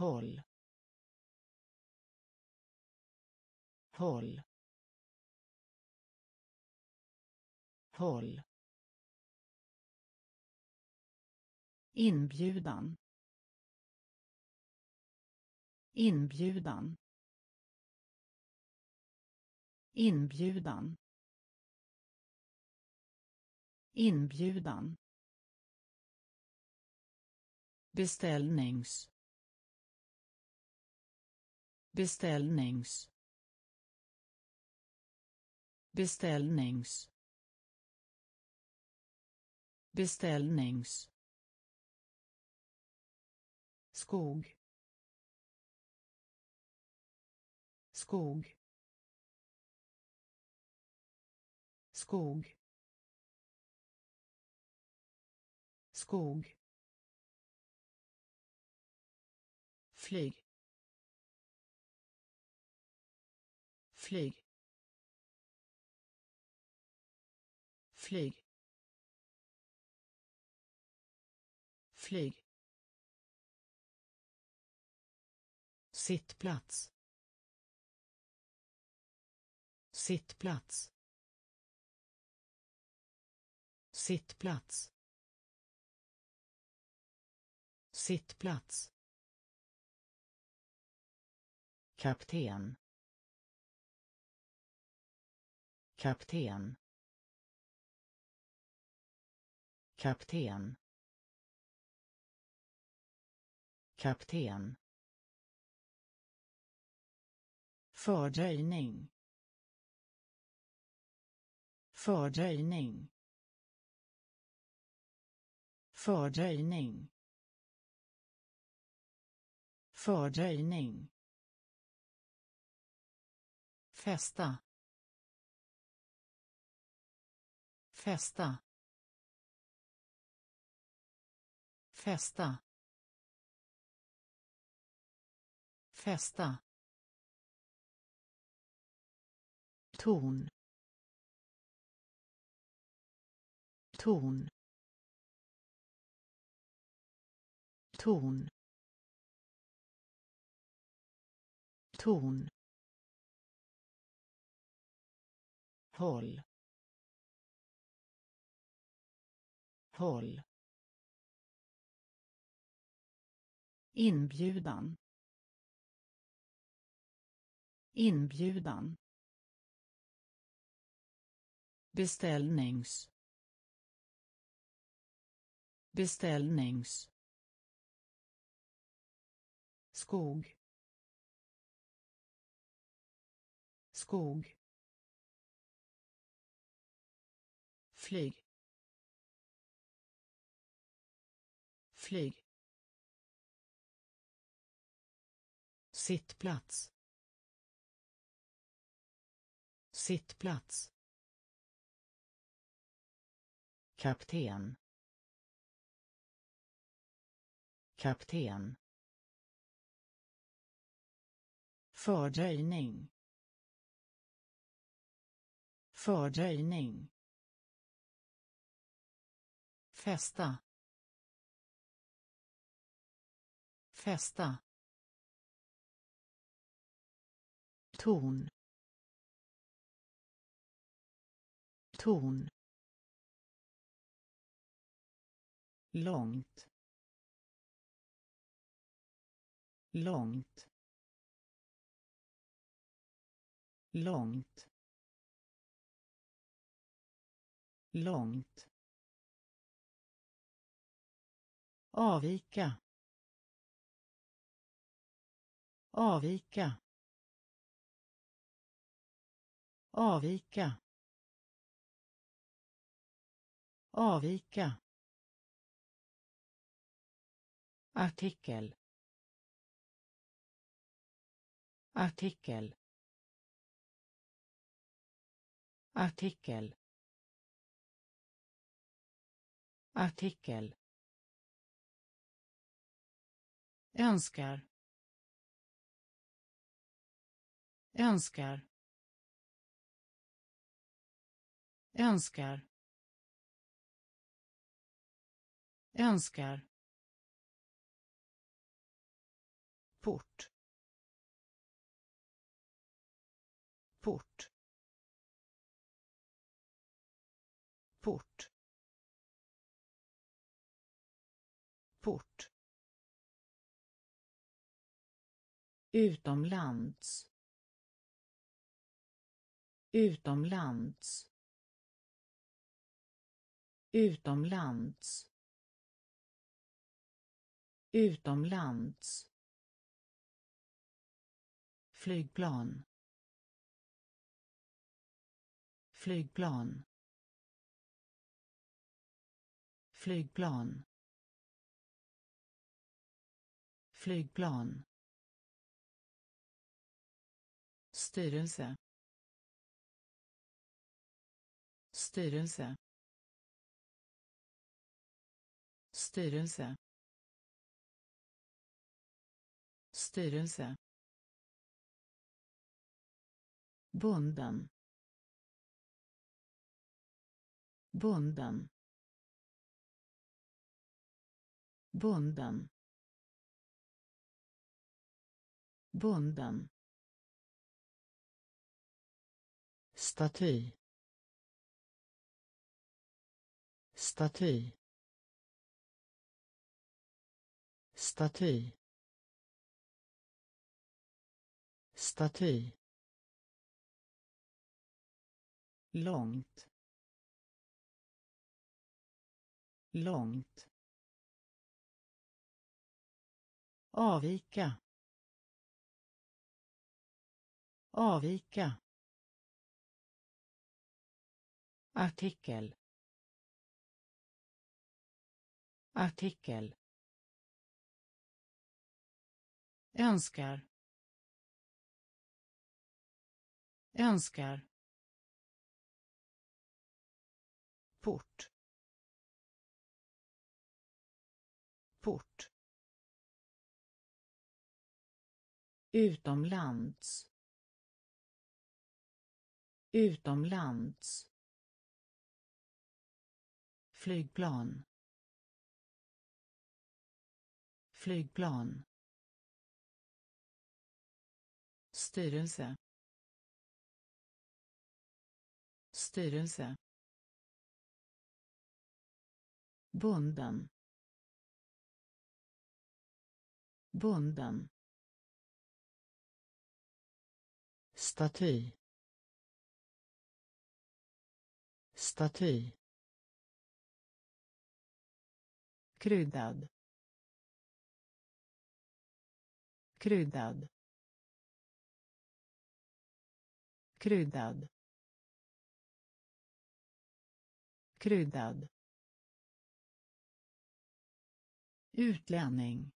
håll. Håll. Håll. Inbjudan. Inbjudan. Inbjudan. Inbjudan. Beställnings beställnings. Beställnings. Beställnings. Skog. Skog. Skog. Skog. Flyg. Flyg. Flyg. Flyg. Sittplats. Sittplats. Sittplats. Sittplats. Kapten. Kapten. Kapten. Kapten. Fördröjning. Fördröjning. Fördröjning. Fördröjning. Fästa fästa fästa fästa ton. Ton. Ton. Ton. Håll. Håll inbjudan. Inbjudan. Beställnings. Beställnings. Skog. Skog. Flyg. Flyg. Sittplats. Sittplats. Kapten. Kapten. Fördröjning. Fördröjning. Fästa fästa. Ton. Ton. Långt. Långt. Långt. Långt. Avvika. Avvika. Avvika. Avvika. Artikel. Artikel. Artikel. Artikel. Önskar. Önskar. Önskar. Önskar. Port. Port. Port. Port. Utomlands utomlands. Utomlands. Utomlands. Flygplan. Flygplan. Flygplan. Flygplan. Styrelse. Styrelse. Styrelse. Styrelse. Bunden. Bunden. Bunden. Bunden. Staty. Staty. Staty. Staty. Långt. Långt. Avvika. Avvika. Artikel. Artikel. Önskar. Önskar. Port. Port. Utomlands. Utomlands. Flygplan. Flygplan. Styrelse. Styrelse. Bunden. Bunden. Staty. Staty. Kryddad. Kryddad. Kryddad. Kryddad. Utlänning.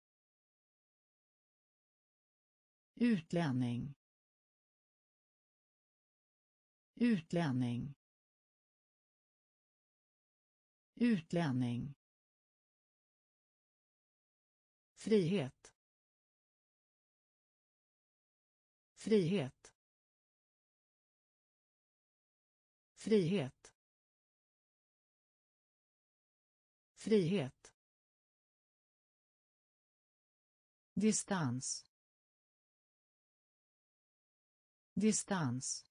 Utlänning. Utlänning. Utlänning. Frihet. Frihet. Frihet. Frihet. Distans. Distans.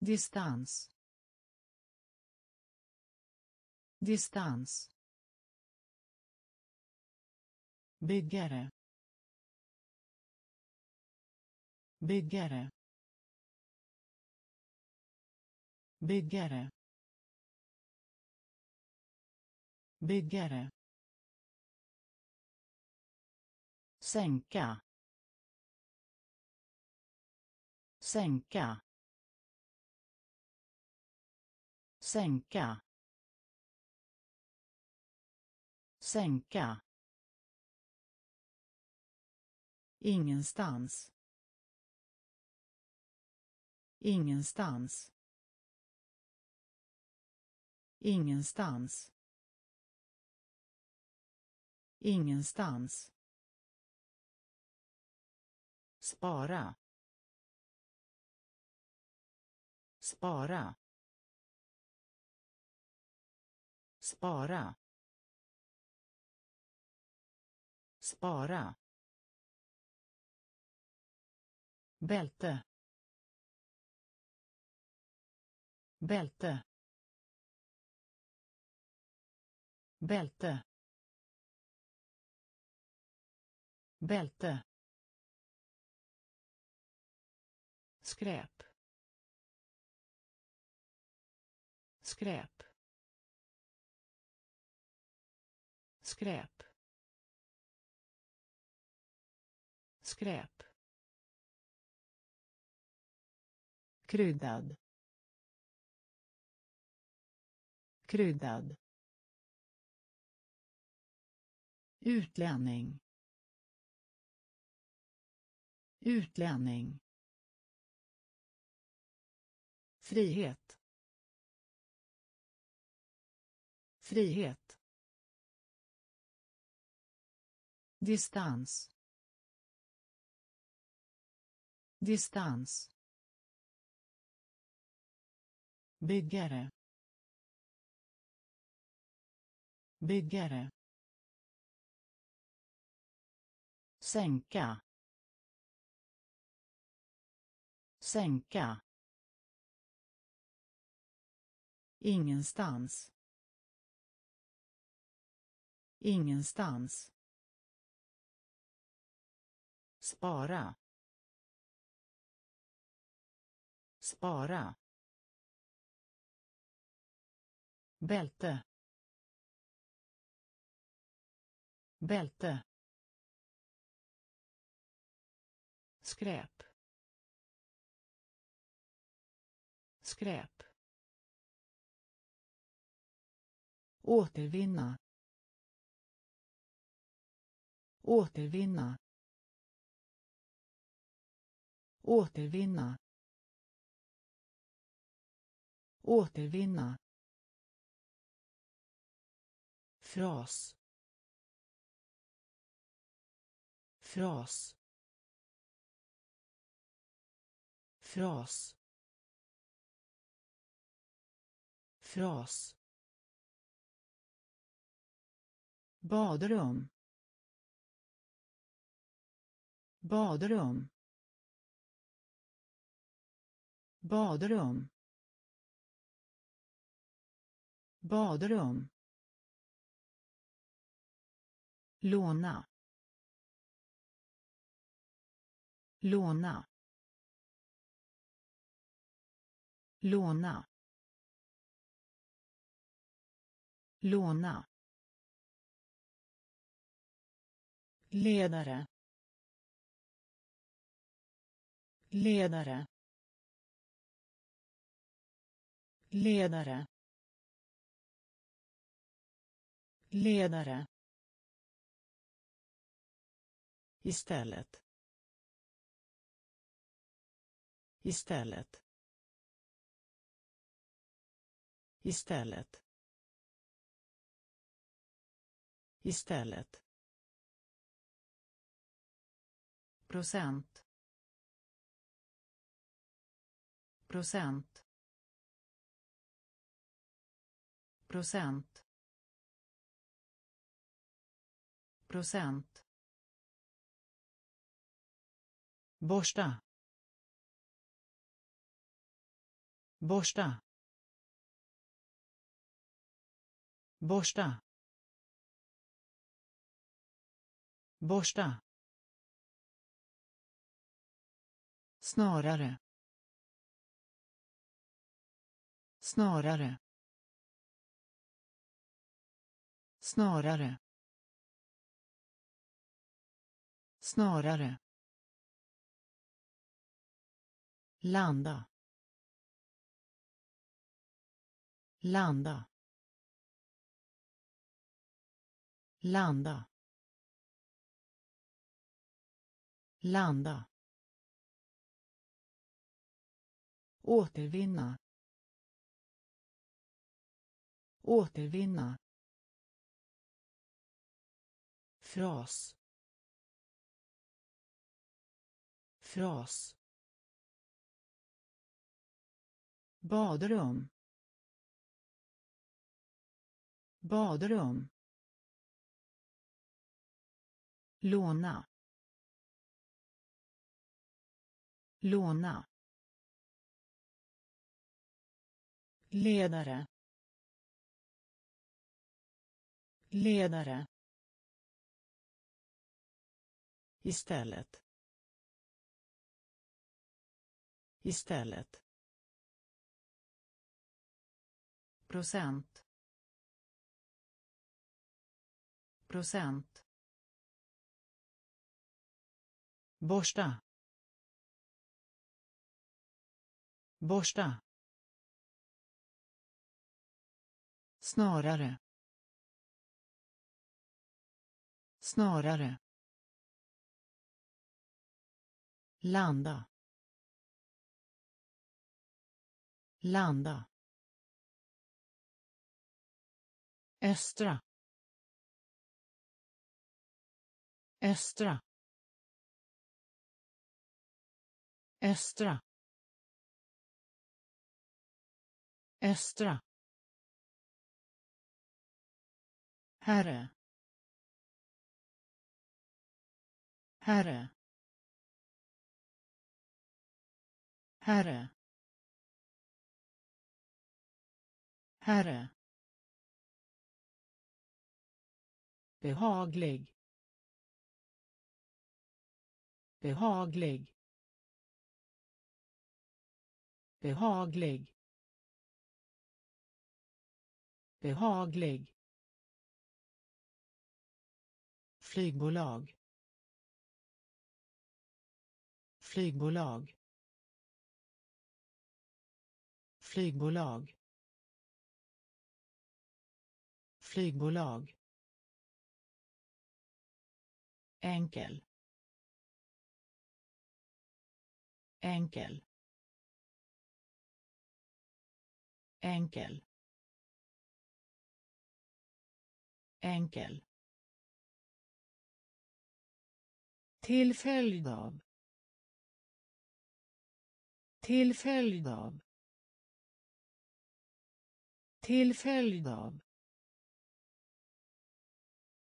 Distans. Distans. Byggare. Byggare. Byggare. Byggare. Sänka. Sänka. Sänka. Sänka. Ingenstans ingenstans. Ingenstans. Ingenstans. Spara. Spara. Spara. Spara. Bälte. Bälte. Bälte. Bälte. Skräp. Skräp. Skräp. Skräp. Kryddad. Kryddad. Utlänning. Utlänning. Frihet. Frihet. Distans. Distans. Byggare. Byggare. Sänka. Sänka. Ingenstans. Ingenstans. Spara. Spara. Bälte. Bälte. Skräp. Skräp. Återvinna. Återvinna. Återvinna. Återvinna. Fras. Fras. Fras. Fras. Badrum. Badrum. Badrum. Badrum. Låna. Låna. Låna. Låna. Ledare. Ledare. Ledare. Ledare. Istället. Istället. Istället. Istället. Procent. Procent. Procent. Procent. Borsta borsta. Borsta. Borsta. Snarare. Snarare. Snarare. Snarare. Landa. Landa. Landa. Landa. Återvinna. Återvinna. Fras. Fras. Badrum. Badrum. Låna. Låna. Ledare. Ledare. Istället. Istället. Procent. Procent. Borsta. Borsta. Snarare. Snarare. Landa. Landa. Östra. Östra östra östra Herre. Herre. Herre. Herre. behaglig behaglig. Behaglig. Behaglig. Flygbolag. Flygbolag. Flygbolag. Flygbolag. Enkel. Enkel. Enkel. Enkel. Till följd av till följd av till följd av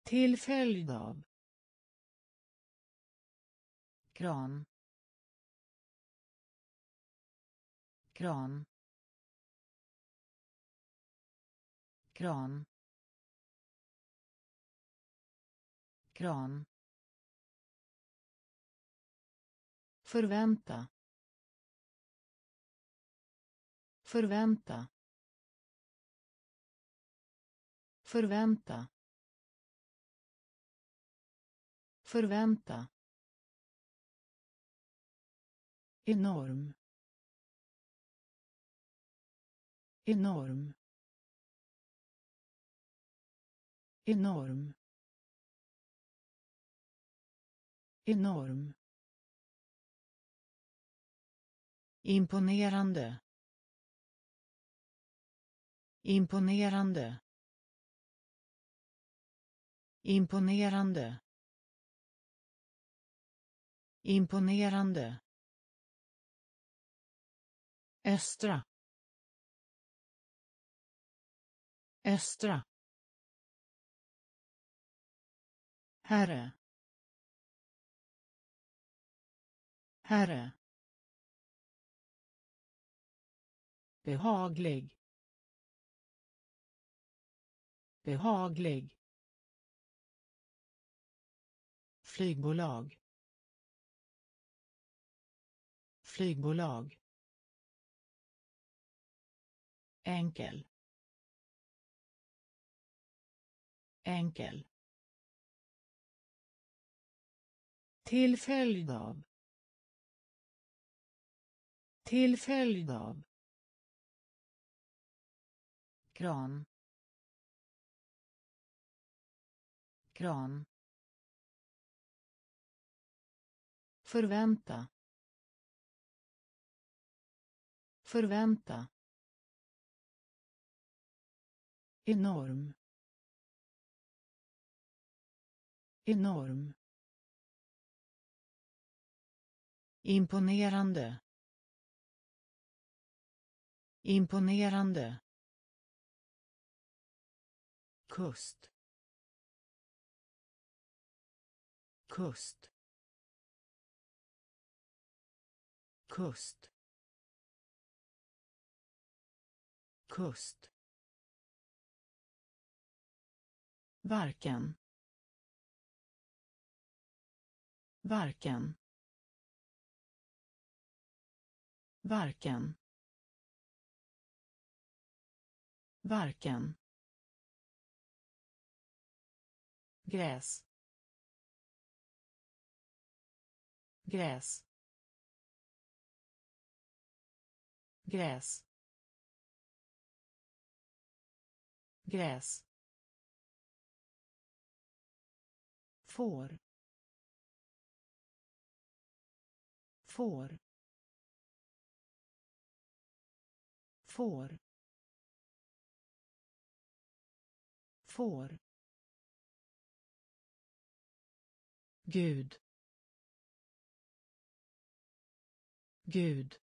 till följd av kran. Kran. Kran. Kran. Förvänta. Förvänta. Förvänta. Förvänta. Enorm. Enorm. Enorm. Enorm. Imponerande. Imponerande. Imponerande. Imponerande. Östra. Östra. Herre. Herre. behaglig. Behaglig. Flygbolag. Flygbolag. Enkel. Enkel. Till följd av till följd av kran. Kran. Förvänta. Förvänta. Enorm. Enorm. Imponerande. Imponerande. Kust. Kust. Kust. Kust. Varken. Varken. Varken. Varken. Gräs. Gräs. Gräs. Gräs. Får. Får. Får. Får. Gud. Gud.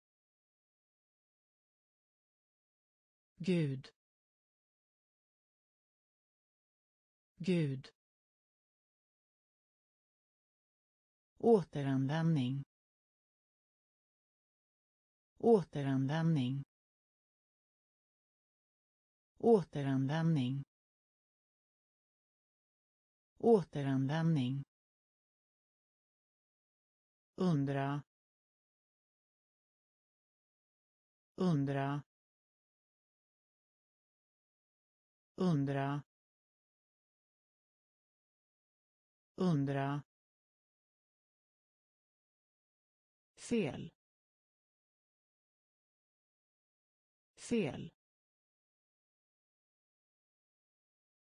Gud. Gud. Återanvändning återanvändning. Återanvändning. Återanvändning. Undra. Undra. Undra. Undra. Fel. Fel.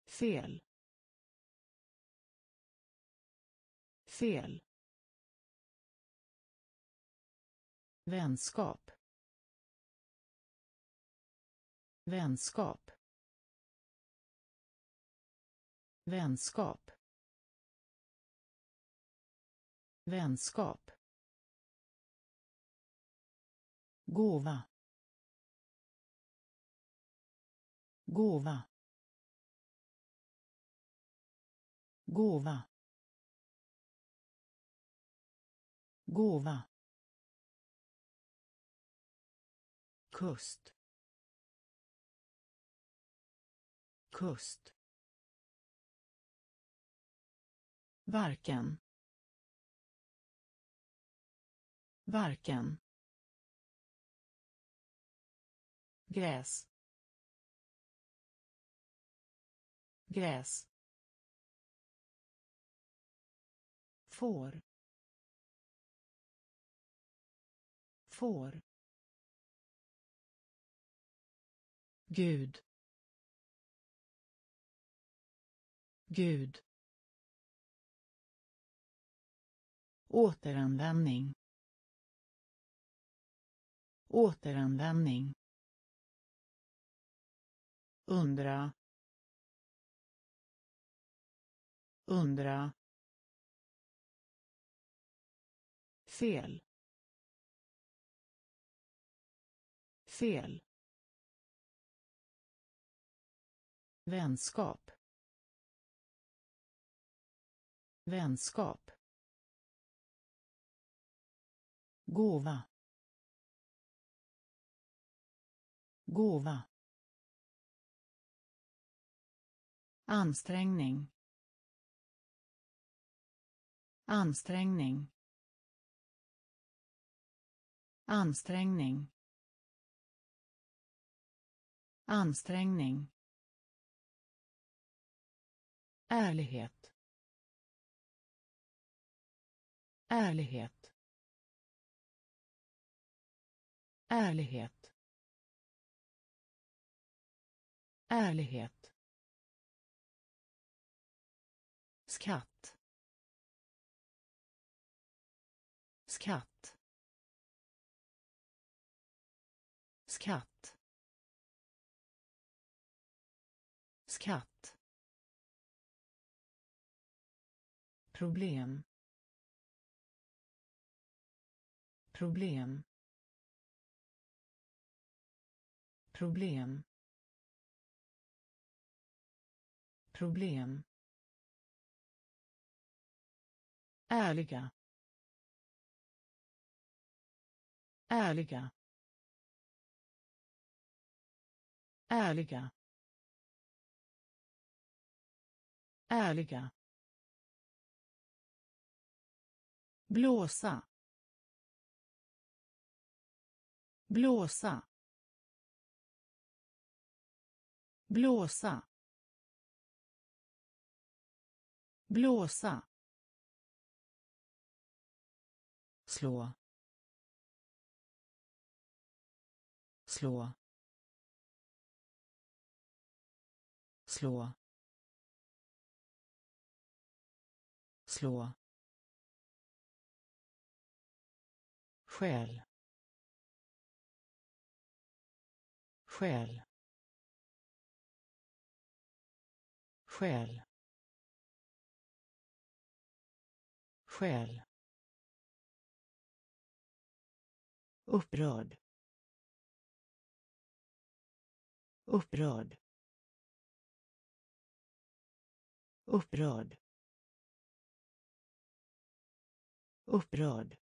Fel. Fel. Vänskap. Vänskap. Vänskap. Vänskap. Gåva. Gåva. Gåva. Gåva. Kust. Kust. Varken. Varken. Gräs gräs. Får. Får. Gud. Gud. Återanvändning. Återanvändning. Undra. Undra. Fel. Fel. Vänskap. Vänskap. Gåva. Gåva. Ansträngning ansträngning. Ansträngning. Ansträngning. Ärlighet. Ärlighet. Ärlighet. Ärlighet. Skatt. Skatt. Skatt. Skatt. Problem. Problem. Problem. Problem. Ärliga. Ärliga. Ärliga. Ärliga. Blåsa. Blåsa. Blåsa. Blåsa. Slå. Slå. Slå. Slå. Skäl. Skäl. Skäl. Skäl. Upprörd. Upprörd. Upprörd. Upprörd.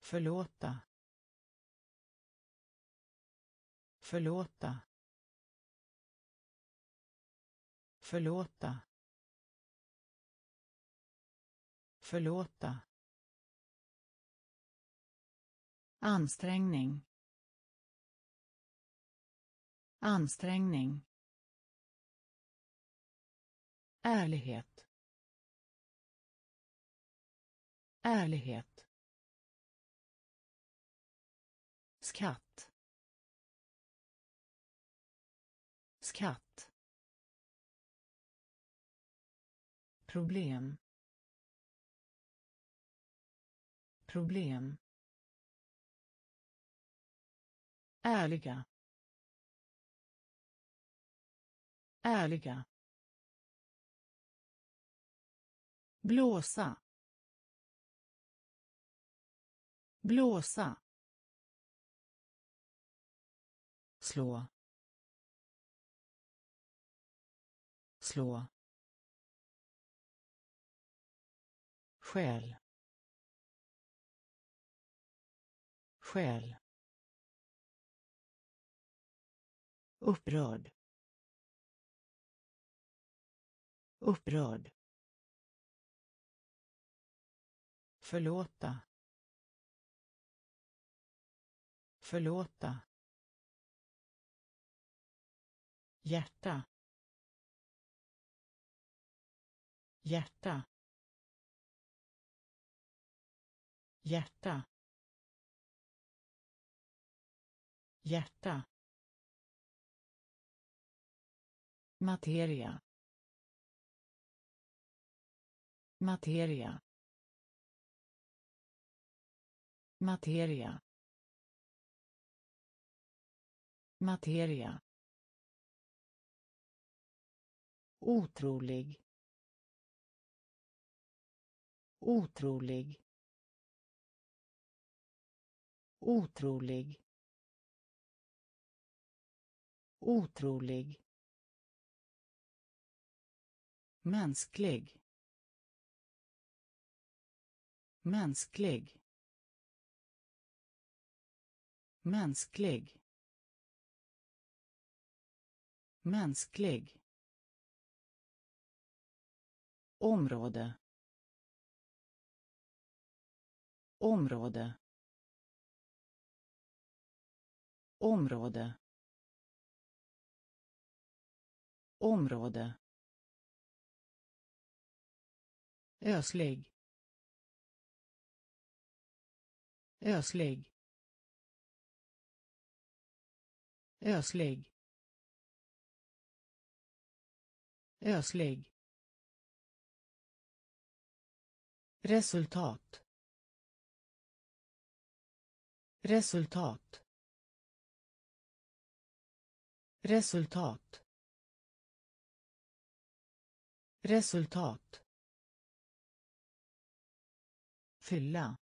Förlåta. Förlåta. Förlåta. Förlåta. Ansträngning ansträngning. Ärlighet. Ärlighet. Skatt. Skatt. Problem. Problem. Ärliga. Ärliga. Blåsa. Blåsa. Slå. Slå. Skäl. Skäl. Upprörd. Upprörd. Förlåta. Förlåta. Hjärta. Hjärta. Hjärta. Hjärta. Materia. Materia. Materia. Materia. Otrolig. Otrolig. Otrolig. Otrolig. Mänsklig. Mänsklig. Mänsklig. Mänsklig. Område. Område. Område. Område. Öslig. Öslig. Öslig. Öslig. Resultat. Resultat. Resultat. Resultat. Fylla.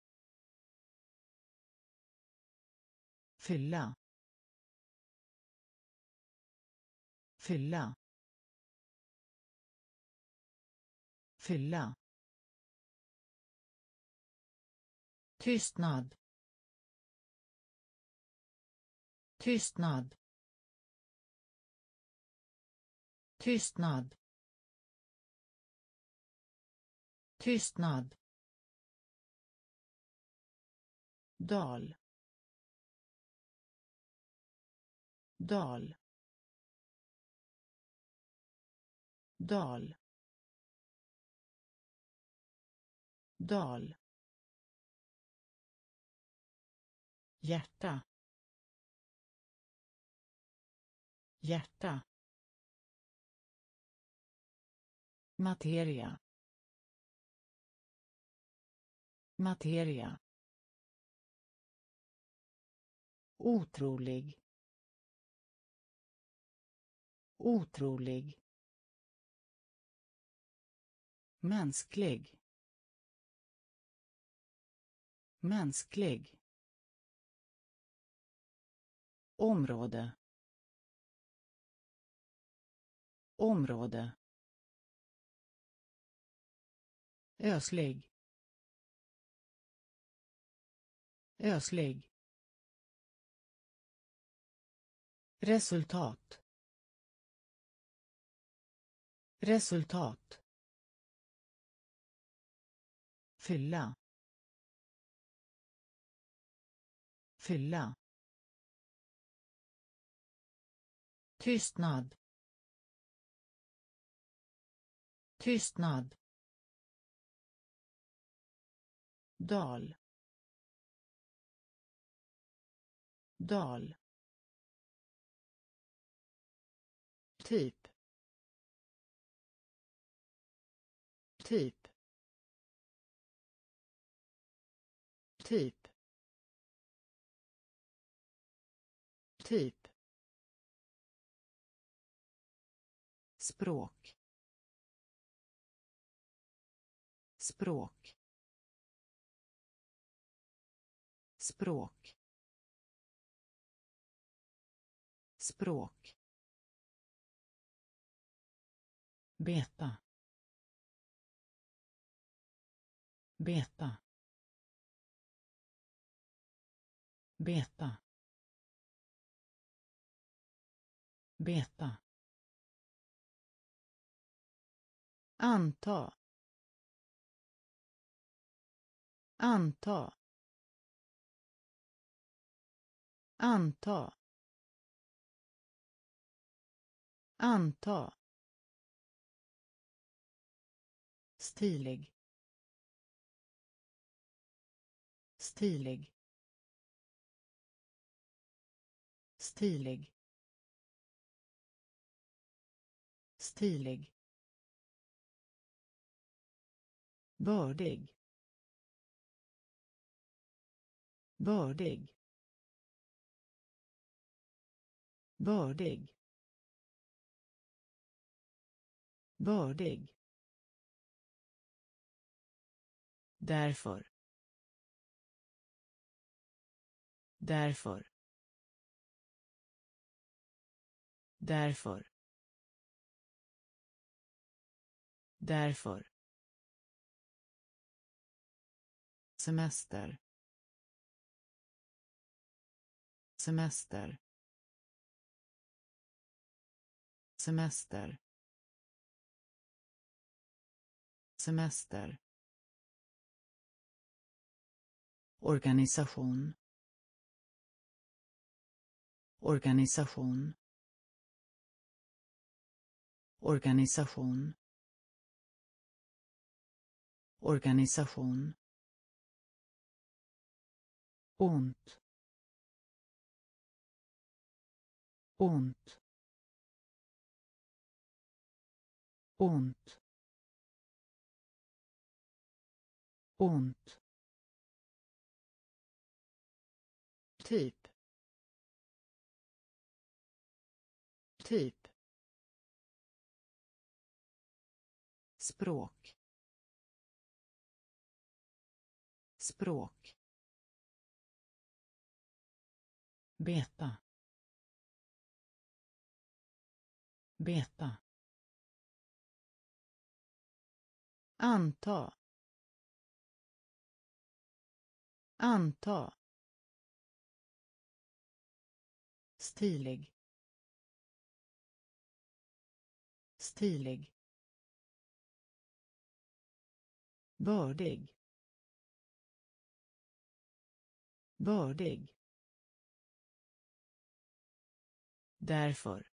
Fylla. Fylla. Fylla. Tystnad. Tystnad. Tystnad. Tystnad. Dal. Dal. Dal. Dal. Hjärta. Hjärta. Materia. Materia. Otrolig otrolig. Mänsklig. Mänsklig. Område. Område. Öslig. Öslig. Resultat resultat. Fylla. Fylla. Tystnad. Tystnad. Dal. Dal. Typ. Typ. Typ. Typ. Språk. Språk. Språk. Språk. Beta. Beta. Beta. Beta. Anta. Anta. Anta. Anta. Stilig. Stilig. Stilig. Stilig. Bördig. Bördig. Bördig. Bördig. Därför. Därför. Därför. Därför. Semester. Semester. Semester. Semester. Organisation organisation. Organisation. Organisation. Ont. Ont. Ont. Ont. Typ. Typ. Språk. Språk. Beta. Beta. Anta. Anta. Stilig. Stilig bördig. Bördig. Därför.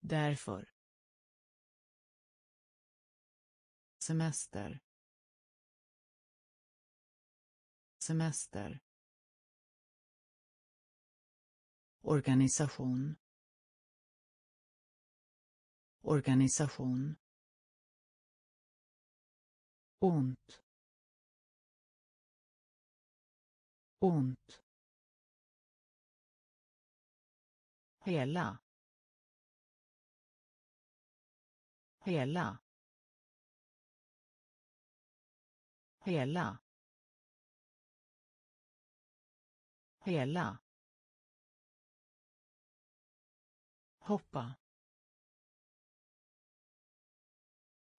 Därför. Semester. Semester. Organisation organisation. Ont. Ont. Hela. Hela. Hela. Hela. Hoppa.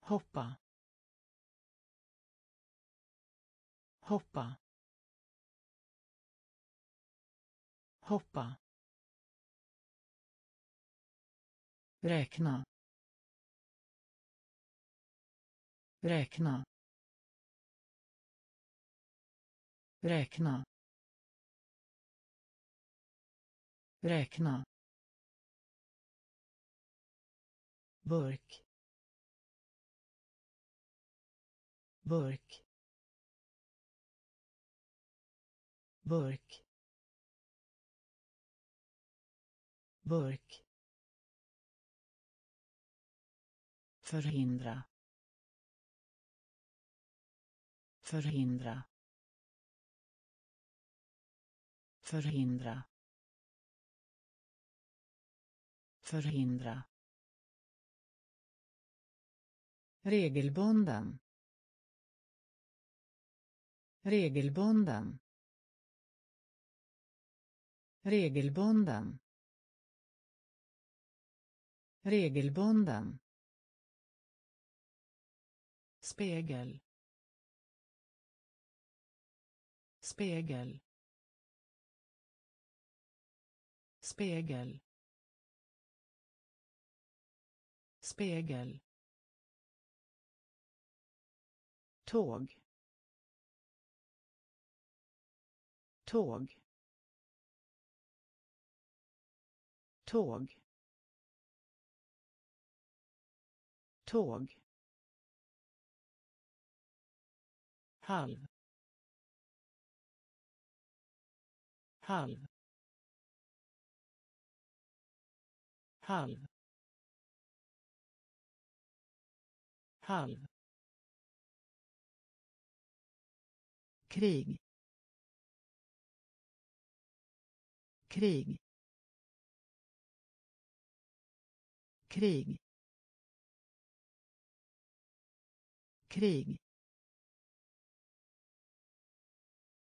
Hoppa. Hoppa. Hoppa. Räkna. Räkna. Räkna. Räkna. Burk. Burk. Burk. Burk. Förhindra. Förhindra. Förhindra. Förhindra. Regelbunden regelbunden. Regelbunden. Regelbunden. Spegel. Spegel. Spegel. Spegel. Tåg. Tåg. Tåg. Tåg. Halv. Halv. Halv. Halv. Krig. Krig. Krig. Krig.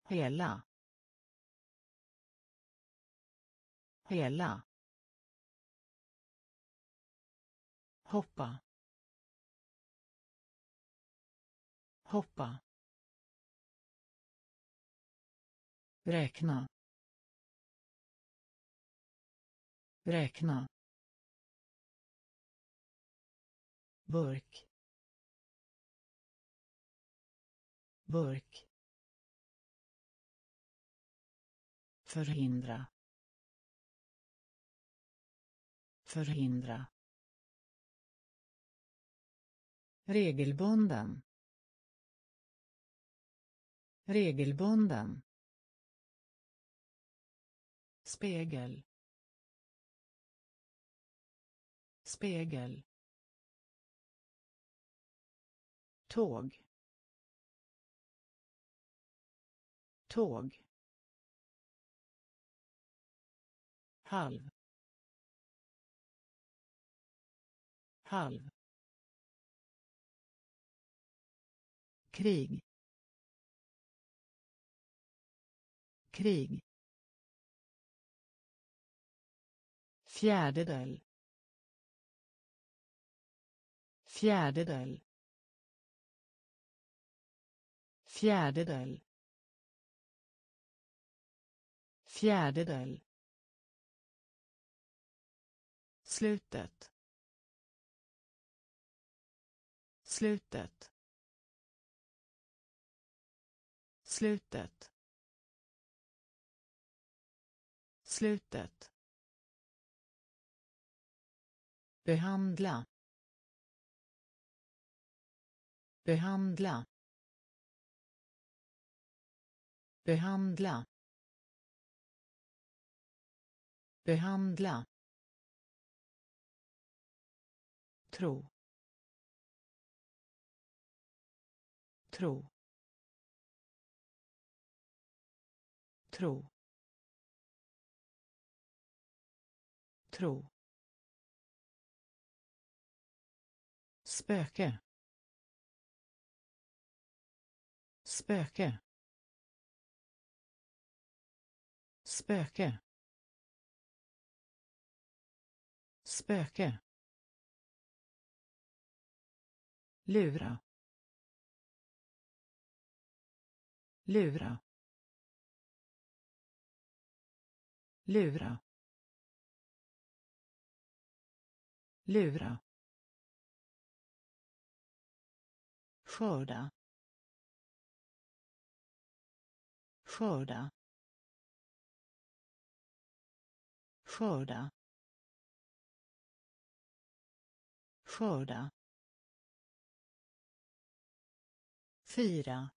Hela. Hela. Hoppa. Hoppa. Räkna. Räkna. Burk. Burk. Förhindra. Förhindra. Regelbunden. Regelbunden. Spegel. Spegel. Tåg. Tåg. Halv. Halv. Krig. Krig. Fjärdedel. Fjärdedel. Fjärdedel. Fjärdedel. Slutet. Slutet. Slutet. Slutet. Behandla. Behandla. Behandla. Behandla. Tro. Tro. Tro. Tro. Spöke. Spöke. Spöke. Spöke. Lura. Lura. Lura. Lura. Skörda. Skörda. Skörda. Skörda. Fyra.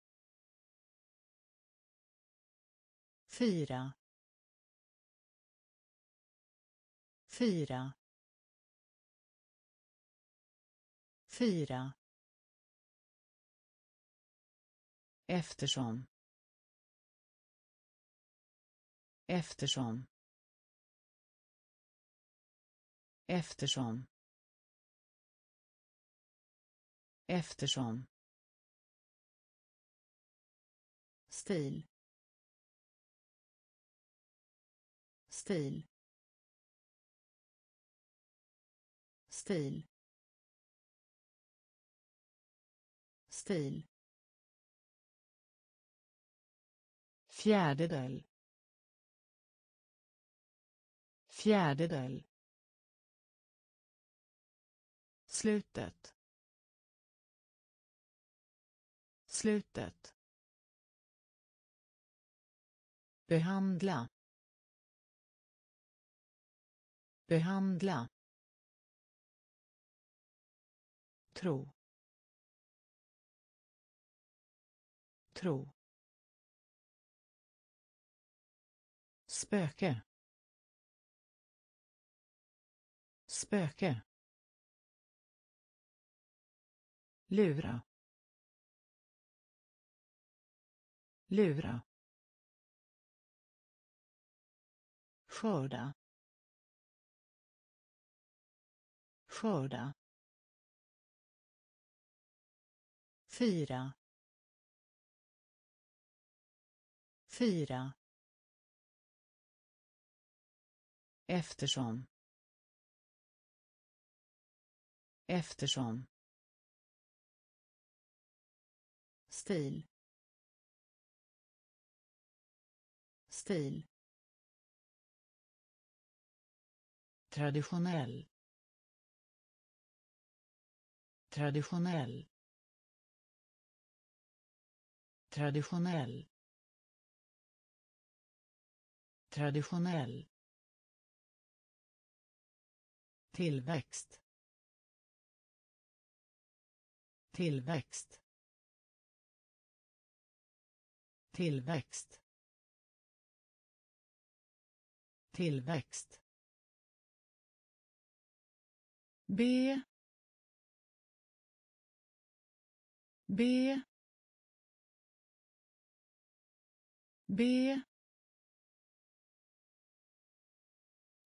Fyra. Fyra. Fyra. Eftersom. Eftersom. Eftersom. Eftersom. Stil. Stil. Stil. Stil. Fjärdedel. Fjärdedel. Slutet. Slutet. Behandla. Behandla. Tro. Tro. Spöke. Spöke. Lura. Lura. Skörda. Skörda. Fyra fyra eftersom. Eftersom. Stil. Stil. Traditionell. Traditionell. Traditionell. Traditionell. Tillväxt. Tillväxt. Tillväxt. Tillväxt. B. B. B.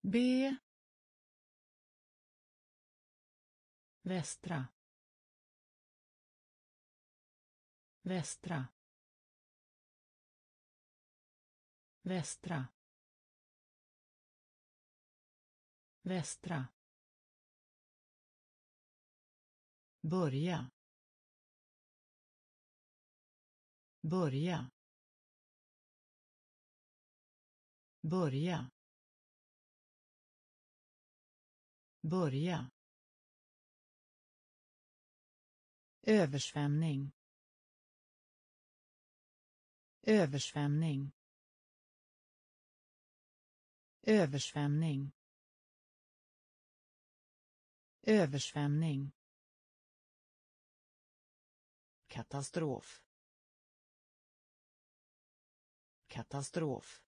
B. Västra. Västra. Västra. Västra. Börja. Börja. Börja. Börja. Översvämning översvämning. Översvämning. Översvämning. Katastrof. Katastrof.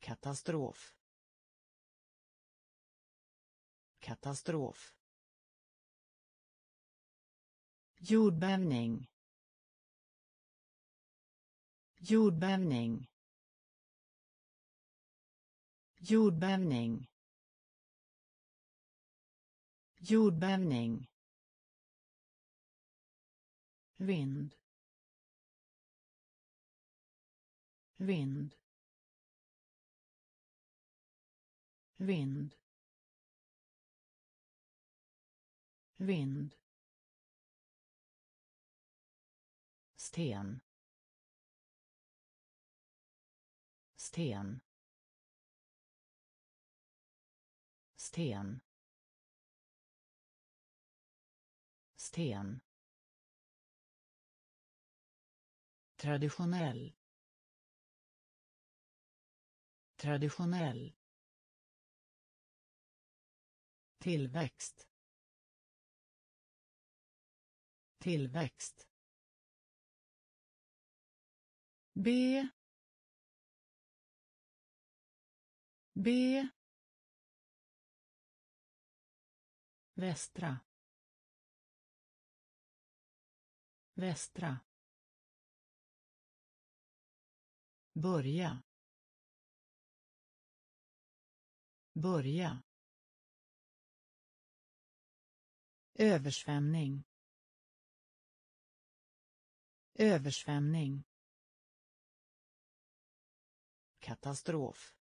Katastrof. Katastrof. Jordbävning jordbävning. Jordbävning. Jordbävning. Vind. Vind. Vind. Vind. Sten. Sten. Sten. Sten. Traditionell. Traditionell. Tillväxt. Tillväxt. B. B. Västra. Västra. Börja. Börja. Översvämning. Översvämning. Katastrof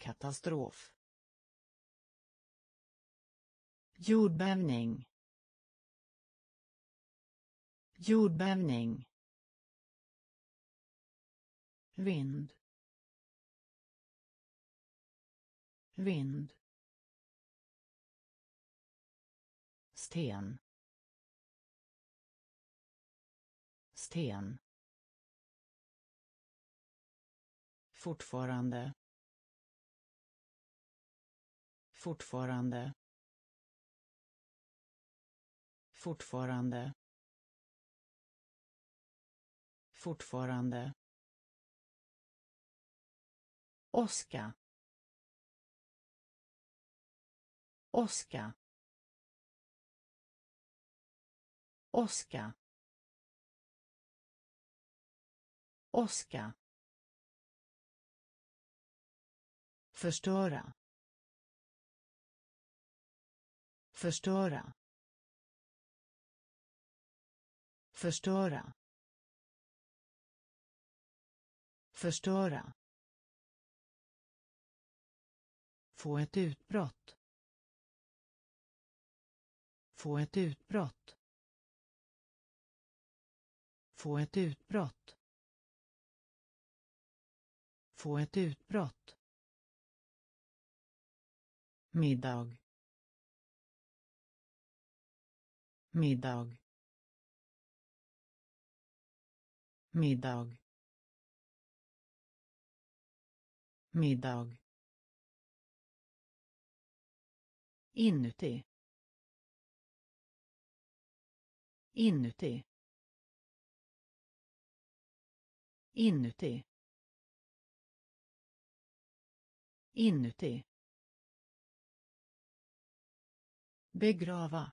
katastrof. Jordbävning. Jordbävning. Vind. Vind. Sten. Sten. Fortfarande fortfarande fortfarande fortfarande Oska. Oska. Oska. Oska. Förstöra. Förstöra. Förstöra. Förstöra. Få ett utbrott. Få ett utbrott. Få ett utbrott. Få ett utbrott. Middag. Middag. Middag. Middag. Inuti. Inuti. Inuti. Inuti. Begrava.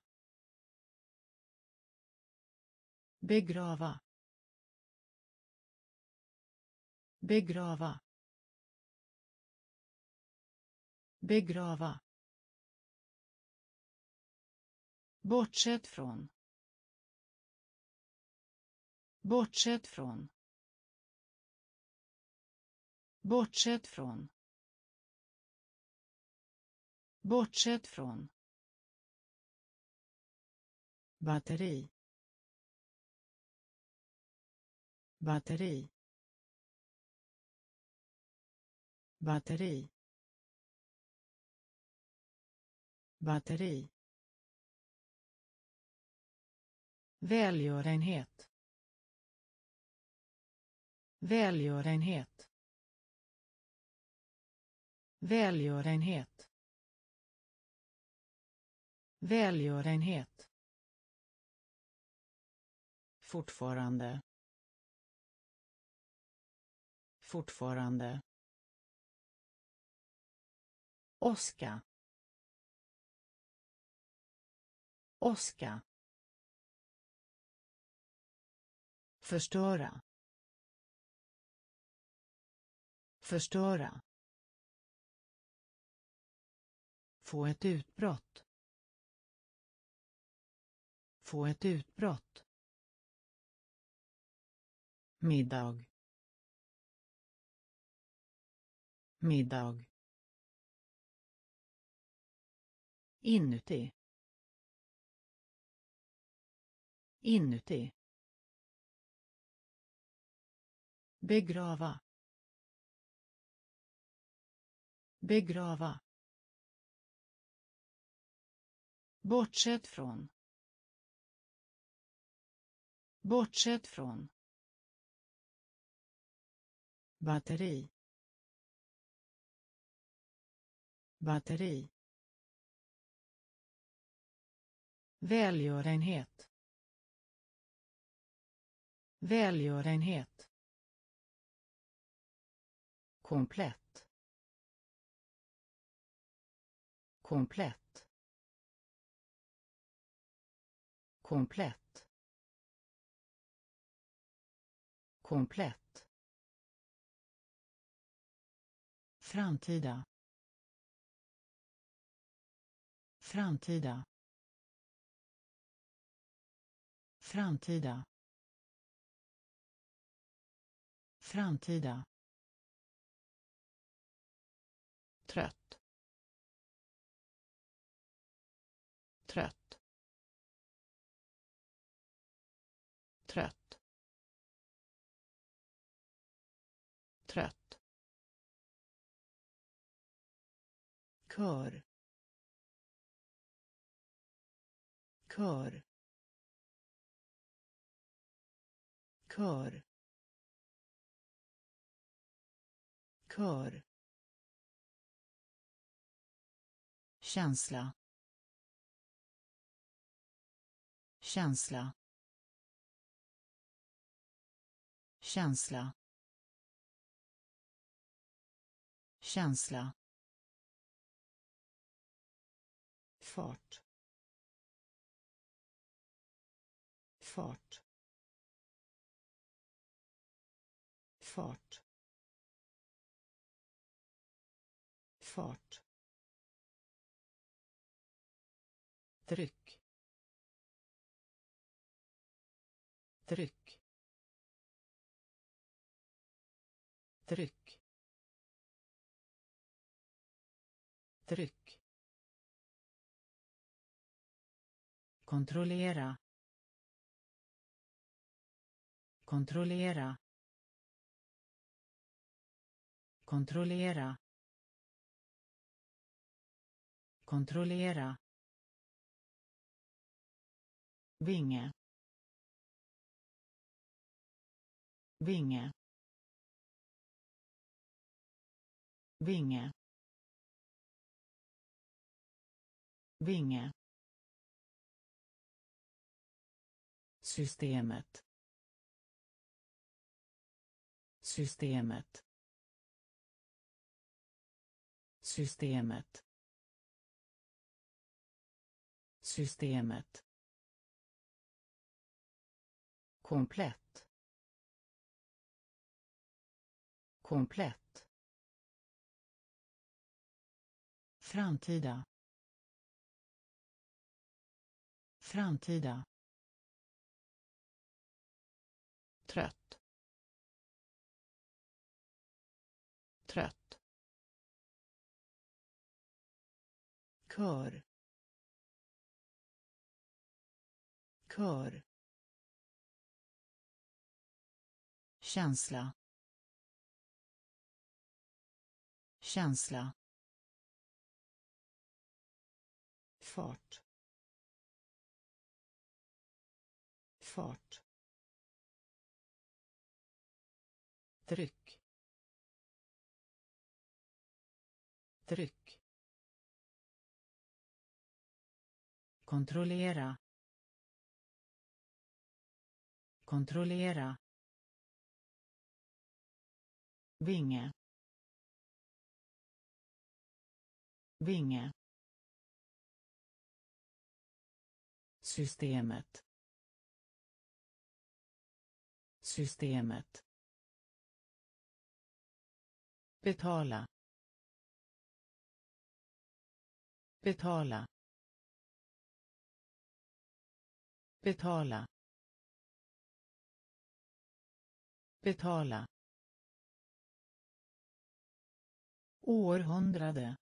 Begrava. Begrava. Begrava. Bortsett från. Bortsett från. Bortsett från. Bortsett från. Batteri. Batteri. Batteri. Batteri. Välgörenhet. Välgörenhet. Välgörenhet. Välgörenhet. Fortfarande. Fortfarande. Oska. Oska. Förstöra. Förstöra. Få ett utbrott. Få ett utbrott. Middag. Middag. Inuti. Inuti. Begrava. Begrava. Bortsett från. Bortsett från. Batteri. Batteri. Välgörenhet. Välgörenhet. Komplett. Komplett. Komplett. Komplett. Framtida. Framtida. Framtida. Framtida. Trött. Trött. Trött. Trött. Kör. Kör. Kör. Kör. Känsla. Känsla. Känsla. Känsla. Fart. Tryck. Tryck. Tryck. Tryck. Kontrollera. Kontrollera. Kontrollera. Kontrollera. Vinge. Vinge. Vinge. Vinge. Systemet. Systemet. Systemet. Systemet komplett. Komplett. Framtida. Framtida. Trött. Trött. Kör. Kör. Känsla. Känsla. Fart. Fart. Tryck. Tryck. Kontrollera. Kontrollera vinge. Vinge. Systemet. Systemet. Betala. Betala. Betala. Betala. Århundrade.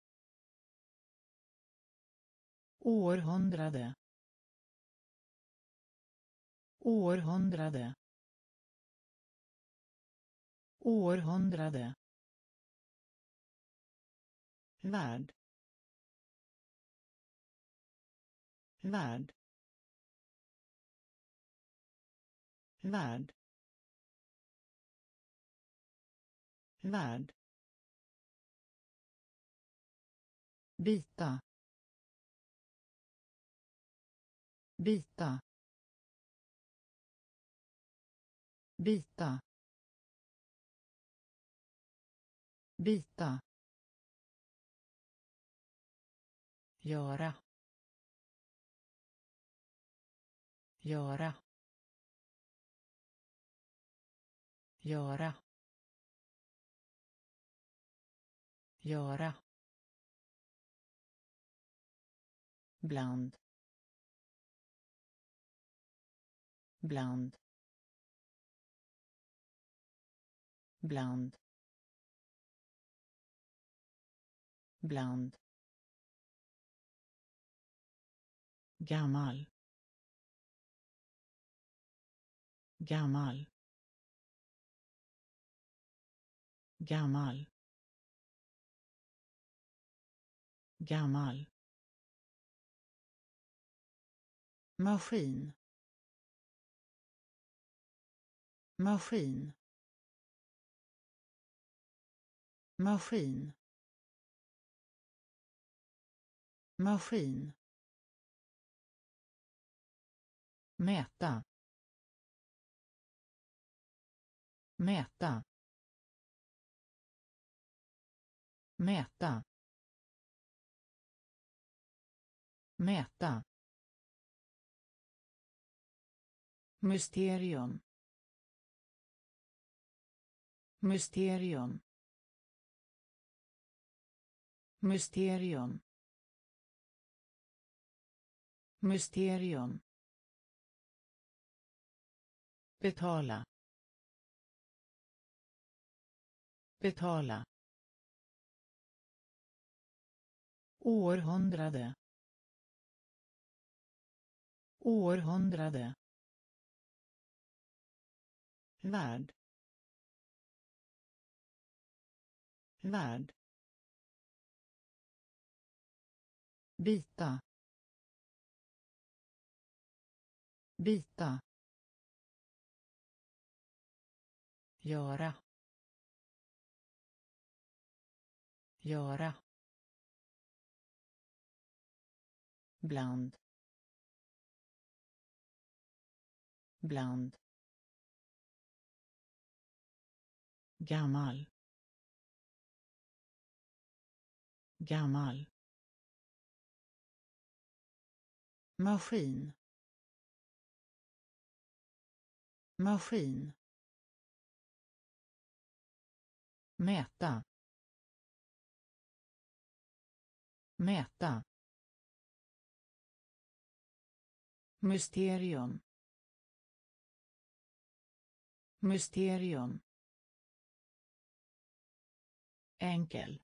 Århundrade. Århundrade. Århundrade. Värld. Värld. Värld. Värld. Bita bita bita bita göra. Göra. Göra. Göra. Bland. Bland. Bland. Bland. Gammal. Gammal. Gammal. Gammal. Maskin. Maskin. Maskin. Maskin. Mäta. Mäta. Mäta. Mäta. Mysterium. Mysterium. Mysterium. Mysterium. Betala. Betala. Århundrade. Århundrade värld. Värld. Bita bita göra. Göra. Bland. Bland. Gammal. Gammal. Maskin. Maskin. Mäta. Mäta. Mysterium. Mysterium enkel.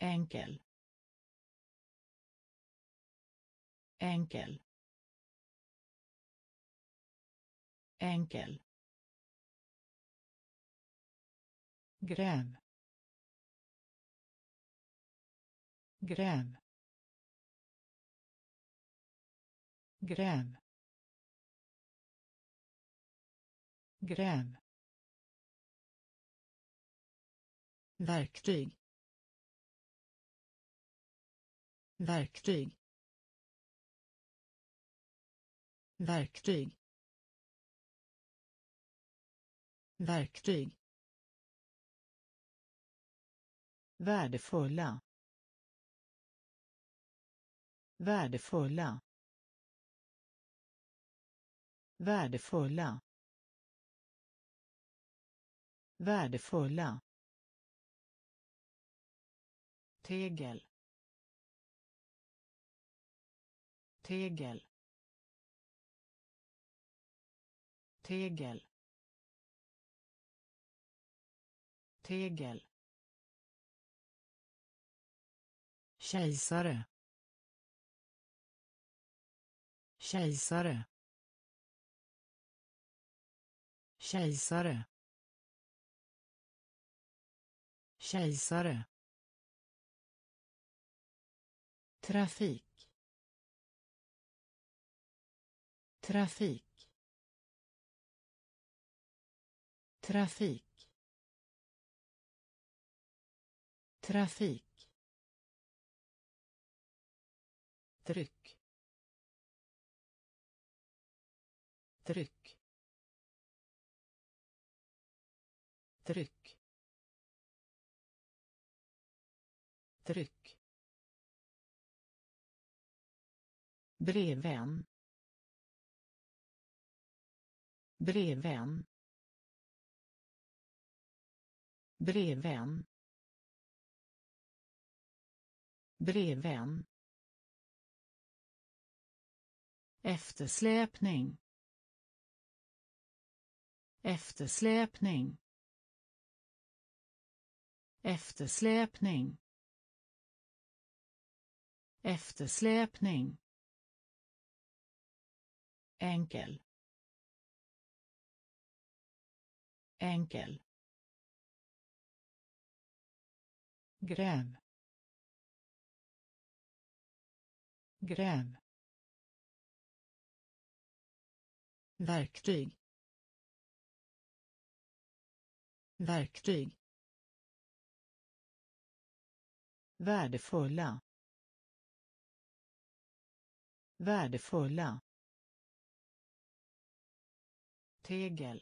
Enkel. Enkel. Enkel. Gräv gräv gräv gräv verktyg. Verktyg. Verktyg. Verktyg. Värdefulla. Värdefulla. Värdefulla. Värdefulla tegel. Tegel. Tegel. Tegel. Kejsare. Kejsare. Kejsare. Kejsare. Trafik. Trafik. Trafik. Trafik. Tryck. Tryck. Tryck. Tryck. Breven. Breven. Breven. brevvän eftersläpning eftersläpning eftersläpning eftersläpning enkel. Enkel. Gräv gräv verktyg. Verktyg. Värdefulla. Värdefulla tegel.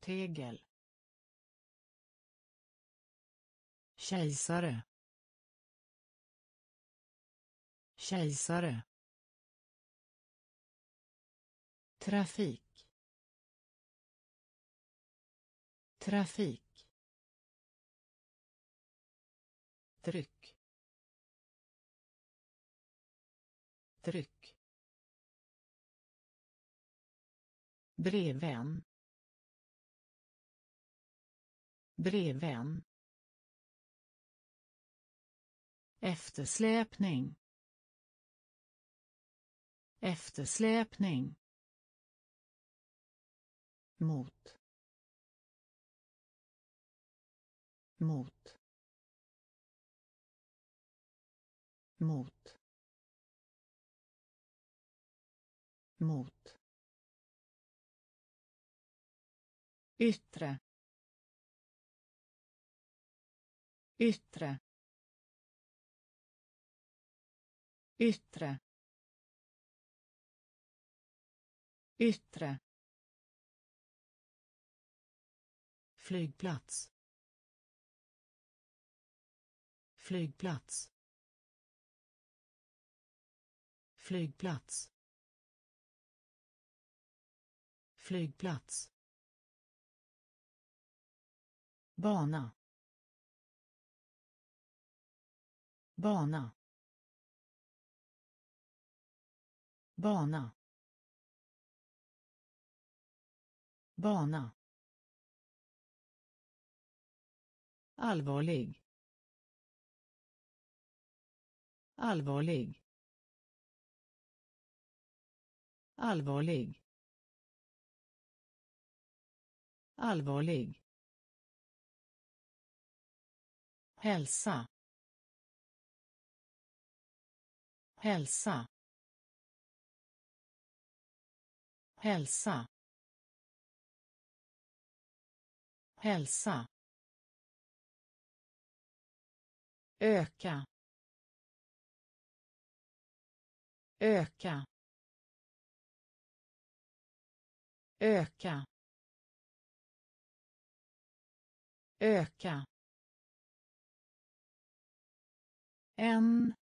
Tegel. Kejsare. Kejsare. Trafik. Trafik. Tryck. Tryck. Breven. Breven. eftersläpning. Eftersläpning. Mot. Mot. Mot. Mot. Yttre yttre yttre yttre. Flygplats. Flygplats. Flygplats. Flygplats. Bana. Bana. Bana. Bana. Allvarlig. Allvarlig. Allvarlig. Allvarlig. Hälsa. Hälsa. Hälsa. Hälsa. Öka. Öka. Öka. Öka. En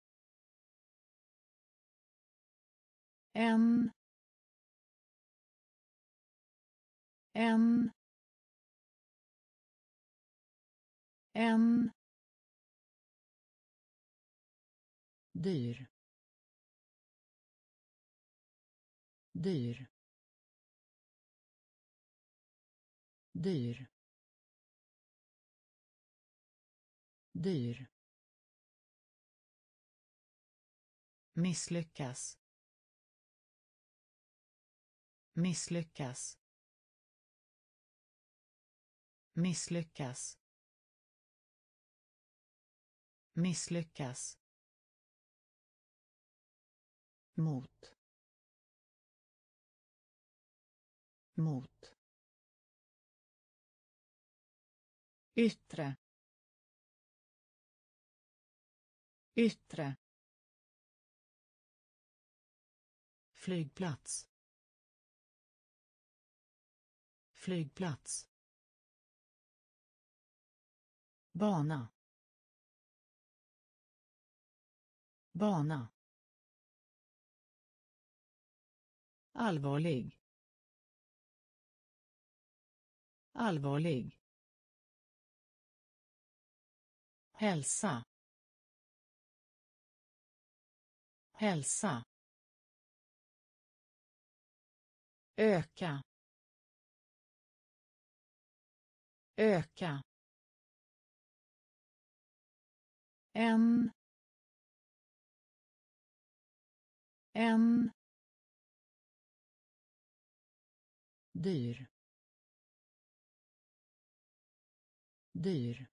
en en en. Dyr. Dyr. Dyr. Dyr. Misslyckas. Misslyckas. Misslyckas. Misslyckas. Mot. Mot. Yttre. Yttre. Flygplats. Flygplats. Bana. Bana. Allvarlig. Allvarlig. Hälsa. Hälsa. Öka. Öka. En. En. Dyr. Dyr.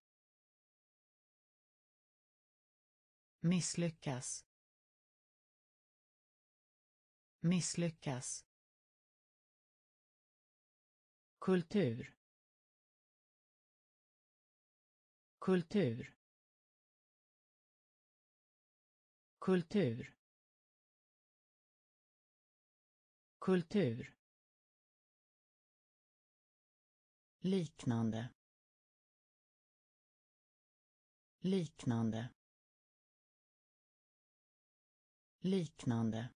Misslyckas. Misslyckas kultur. Kultur. Kultur. Kultur. Liknande. Liknande. Liknande.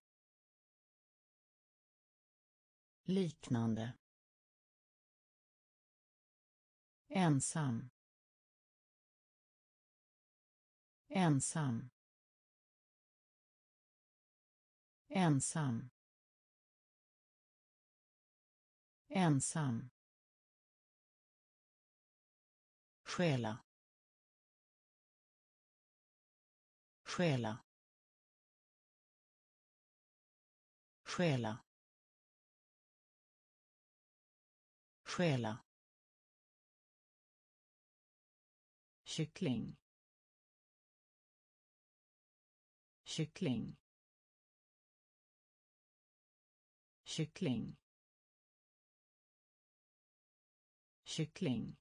Liknande. Ensam. Ensam. Ensam. Ensam. Stjäla. Stjäla. Stjäla. Stjäla. Kyckling. Kyckling. Kyckling. Kyckling.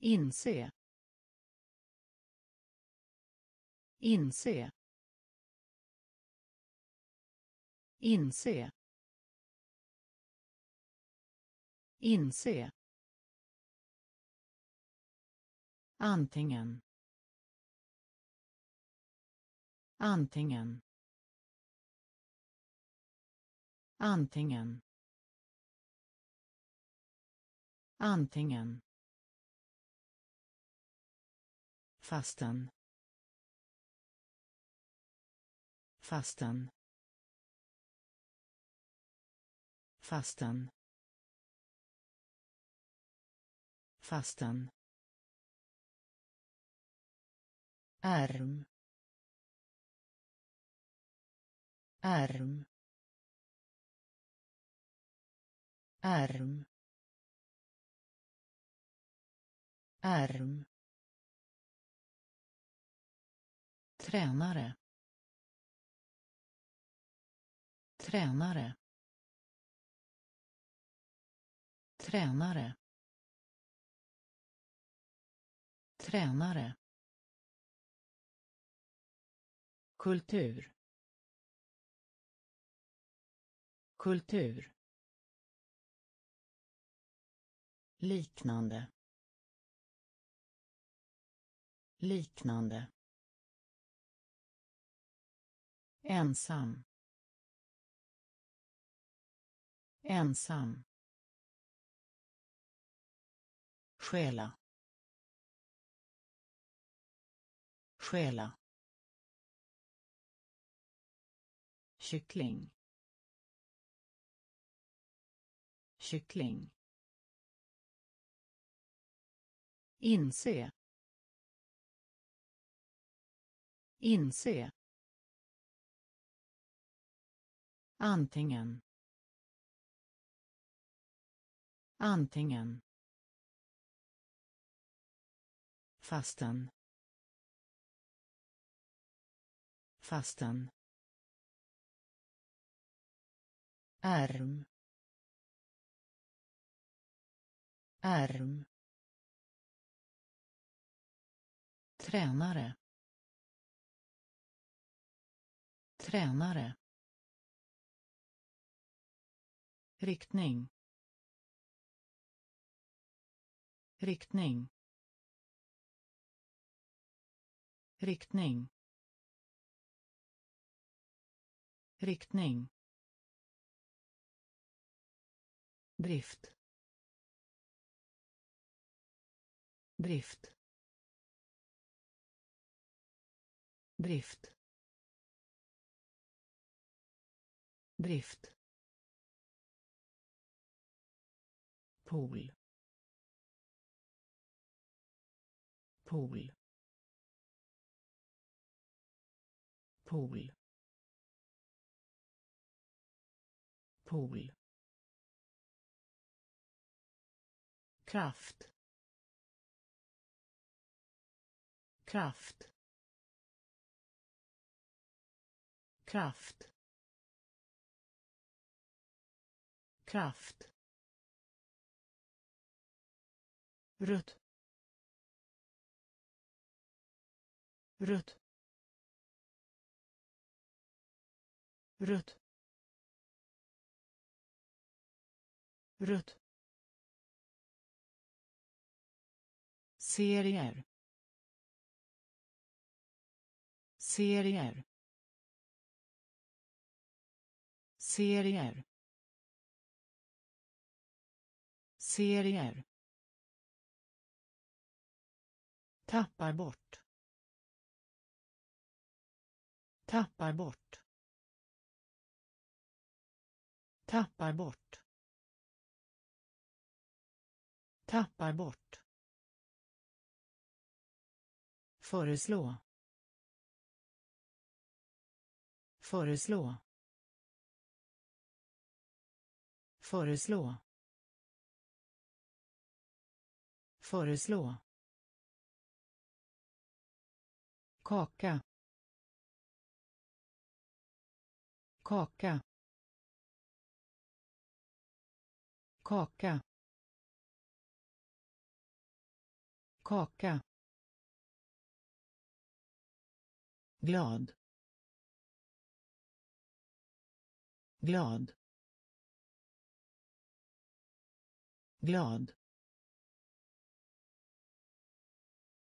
Inse. Inse. Inse. Inse. Antingen. Antingen. Antingen. Antingen. Fasten. Fasten. Fasten. Fasten. Arm. Arm. Arm. Arm. Tränare. Tränare. Tränare. Tränare. Kultur. Kultur. Liknande. Liknande. Ensam. Ensam. Stjäla. Stjäla. Kyckling. Kyckling. Inse. Inse. Antingen. Antingen. Fasten. Fasten. Arm. Arm. tränare. Tränare. Riktning. Riktning. Riktning. Riktning. Drift. Drift. Drift. Drift. Pool. Pool. Pool. Pool kraft. Kraft. Kraft. Kraft. Rött serier. Serier. Serier. Serier. Tappar bort. Tappar bort. Tappar bort. Tappar bort. Föreslå. Föreslå. Föreslå. Föreslå. Kaka. Kaka. Kaka. Kaka. Glad. Glad. Glad.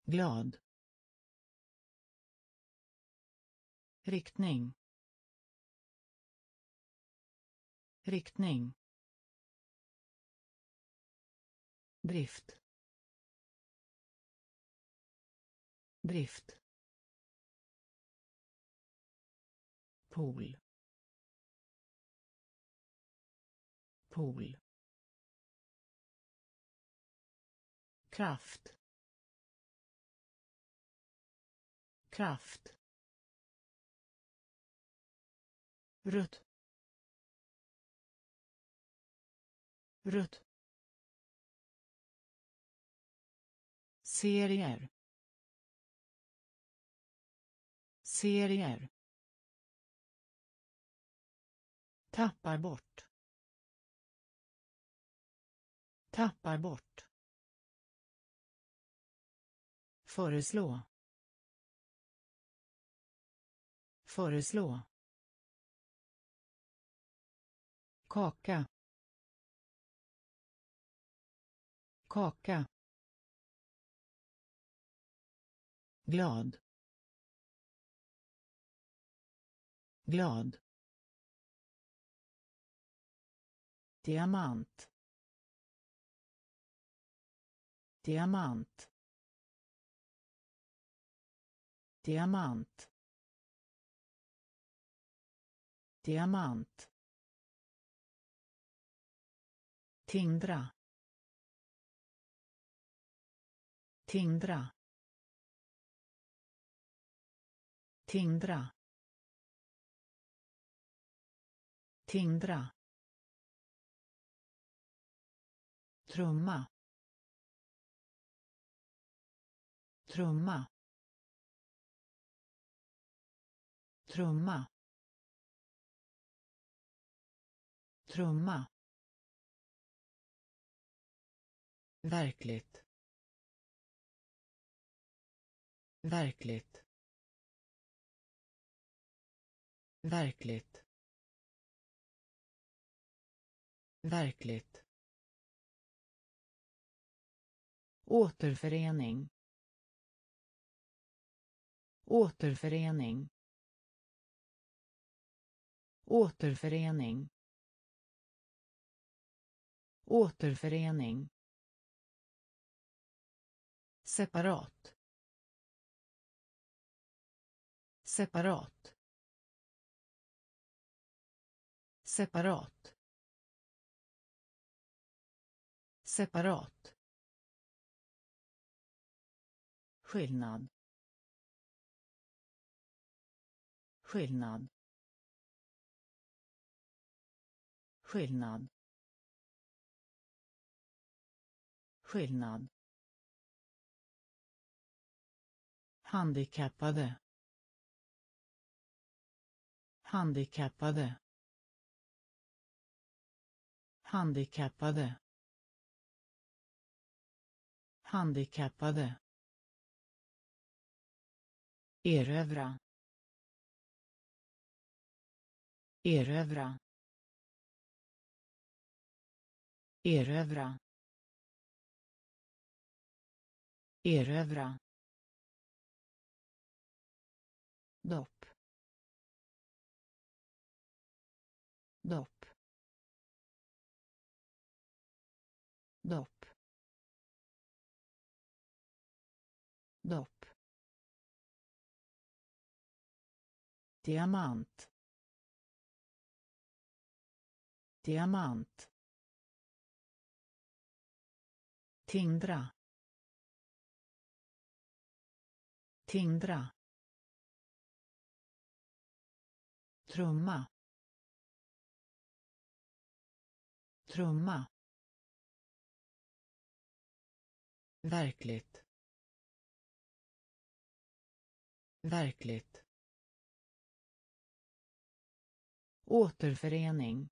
Glad. Riktning. Riktning. Drift. Drift. Pool. Pool. Kraft. Kraft. Rött rött serier. Serier. Tappar bort. Tappar bort. Föreslå. Föreslå. Kaka. Kaka. Glad. Glad. Diamant diamant diamant diamant Tindra. Tindra. Tindra. Tindra. Trumma. Trumma. Trumma. Trumma. Verkligt. Verkligt. Verkligt. Verkligt. Återförening. Återförening. Återförening. Återförening separat separat separat separat skillnad. Skillnad. Skillnad. Skillnad. Handikappade. Handikappade. Handikappade. Handikappade. Erövra erövra erövra erövra dopp dopp dopp dopp diamant. Diamant. Tindra. Tindra. trumma. Trumma. Verkligt. Verkligt. Återförening.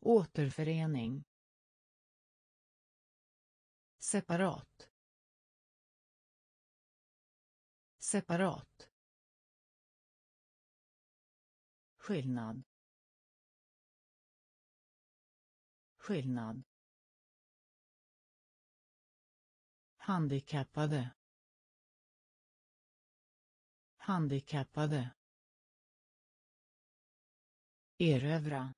Återförening. Separat. Separat. Skillnad. Skillnad. Handikappade. Handikappade erövra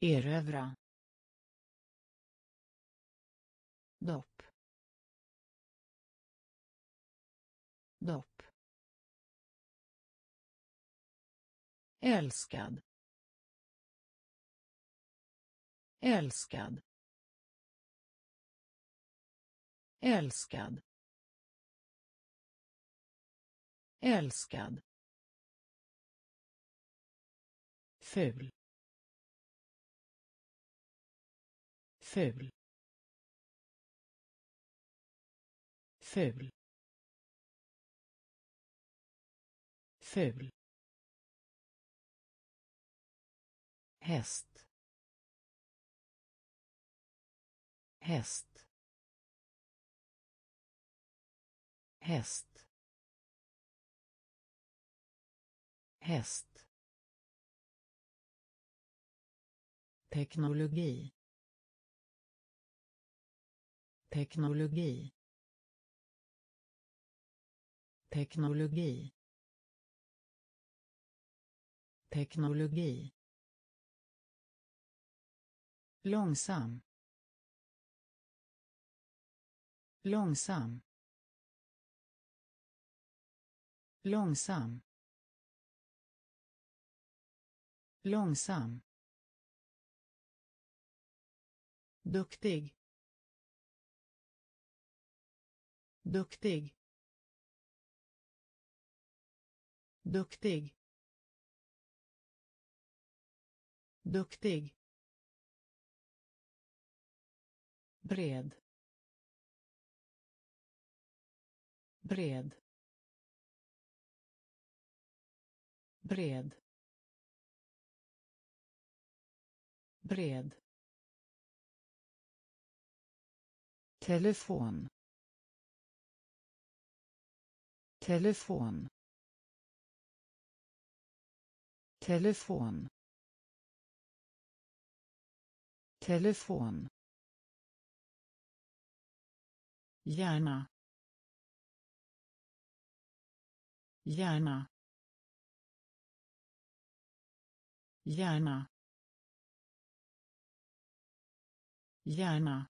erövra dopp dopp älskad älskad älskad älskad. Ful. Ful. Ful. Ful. Häst. Häst. Häst. Häst. Teknologi. Teknologi. Teknologi. Teknologi. Långsam. Långsam. Långsam. Långsam. Duktig. Duktig. Duktig. Duktig. Bred. Bred. Bred. Bred. Telefon telefon telefon telefon Gärna. Gärna. Gärna. Gärna.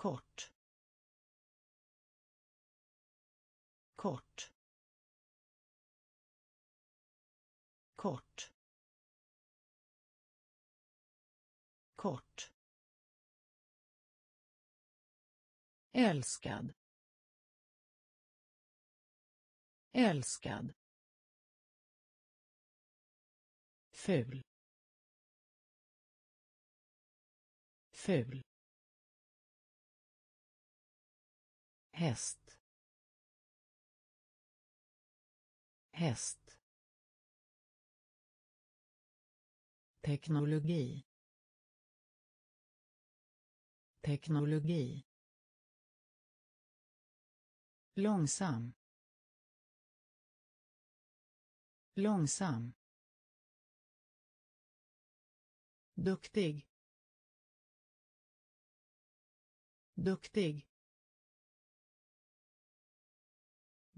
Kort. Kort. Kort. Kort. Älskad. Älskad. Ful. Ful. Häst. Häst. Teknologi. Teknologi. Långsam. Långsam. Duktig. Duktig.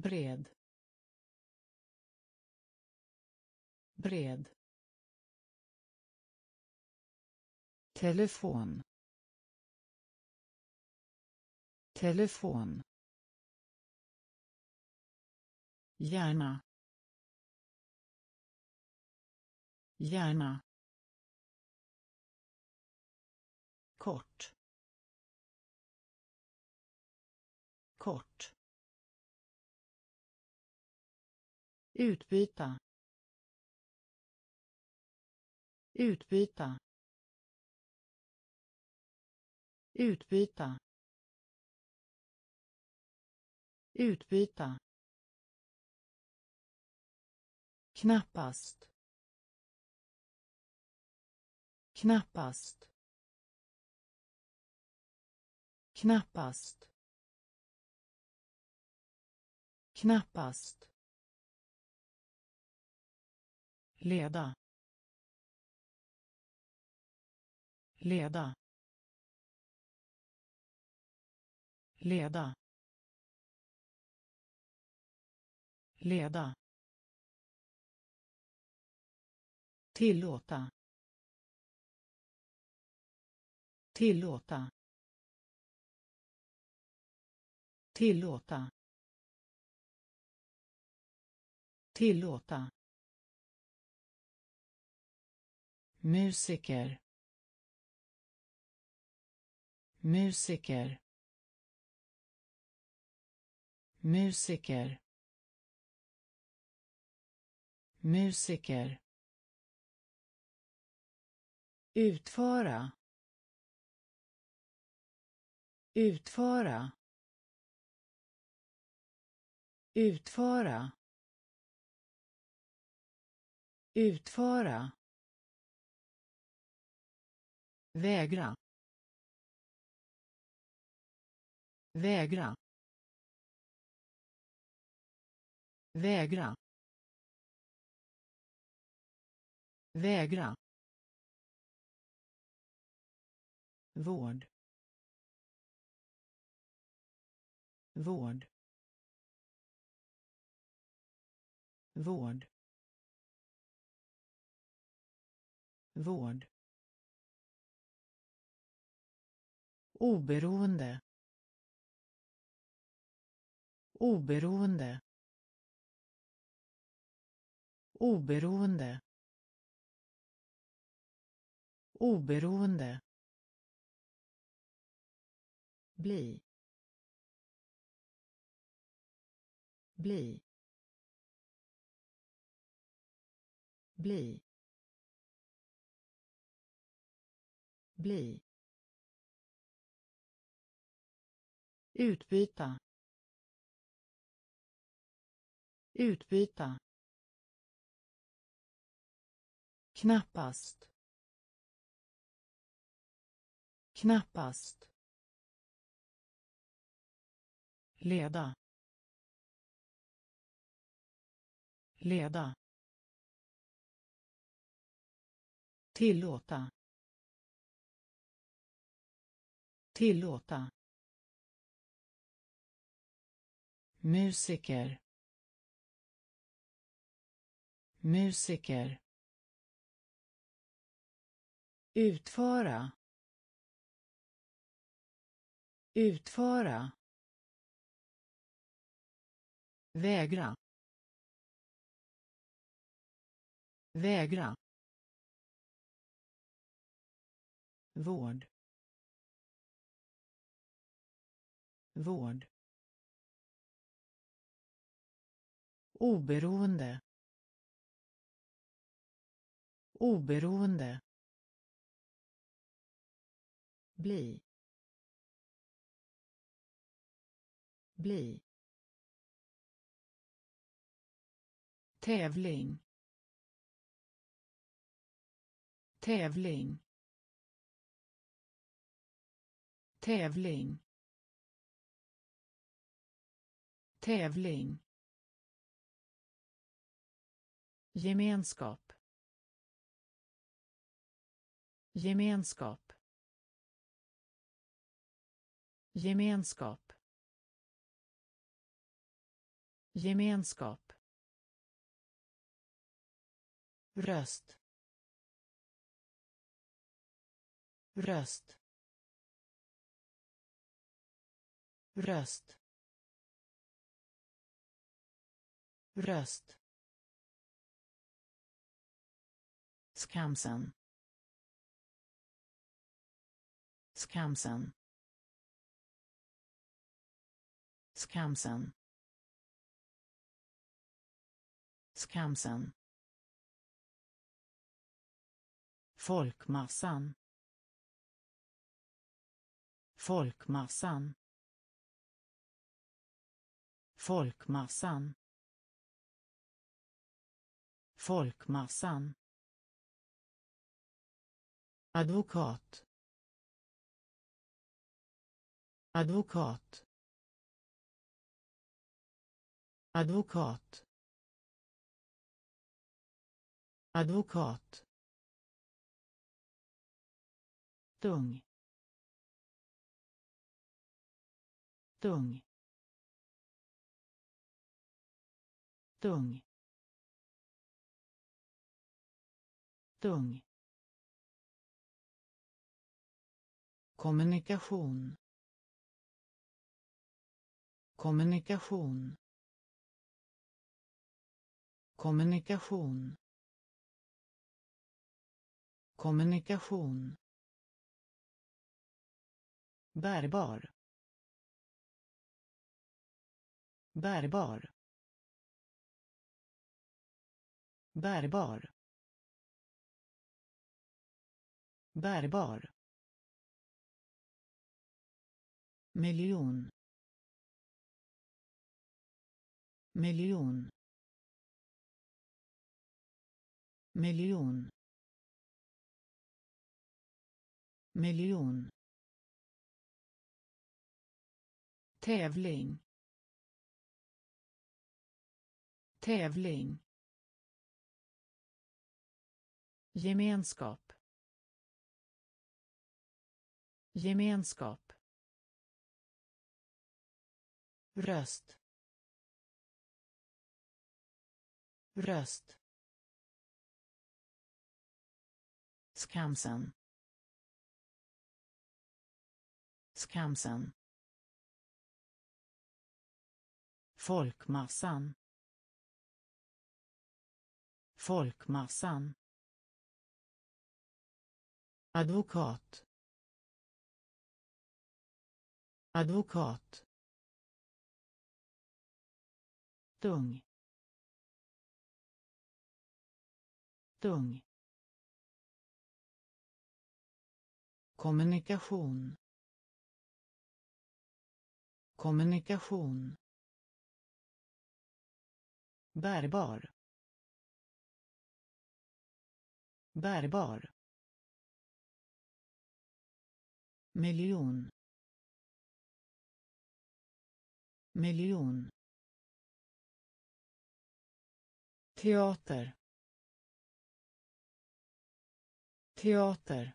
Bred. Bred. Telefon. Telefon. Hjärna. Hjärna. kort. Kort. Utbyta. Utbyta. Utbyta. Utbyta. Knappast. Knappast. Knappast. Knappast. Leda leda leda leda Tillåta. Tillåta. Tillåta. Tillåta. Musiker. Musiker. Musiker. Musiker. Utföra. Utföra. Utföra. Utföra vägra. Vägra. Vägra. Vägra. Vård. Vård. Vård. Vård. Oberoende. Oberoende. Oberoende. Oberoende. Bli. Bli. Bli. Bli. Utbyta. Utbyta. Knappast. Knappast. Leda. Leda. Tillåta. Tillåta. Musiker. Musiker. Utföra. Utföra. Vägra. Vägra. Vård. Vård. Oberoende. Oberoende. Bli. Bli. Tävling. Tävling. Tävling. Tävling. Gemenskap. Gemenskap. Gemenskap. Gemenskap. Röst. Röst. Röst. Röst. Skamsen. Skamsen. Skamsen. Skamsen. Folkmassan. Folkmassan. Folkmassan. Folkmassan. Advokat. Advokat. Advokat. Advokat. tung tung tung tung kommunikation. Kommunikation. Kommunikation. Kommunikation. Bärbar. Bärbar. Bärbar. Bärbar. Miljon. Miljon. Miljon. Miljon. Tävling. Tävling. Gemenskap. Gemenskap. Röst röst Skamsen. Skamsen. Folkmassan. Folkmassan. Advokat. Advokat. Tung. Tung. Kommunikation. Kommunikation. Bärbar. Bärbar. Miljon. Miljon. Teater. Teater.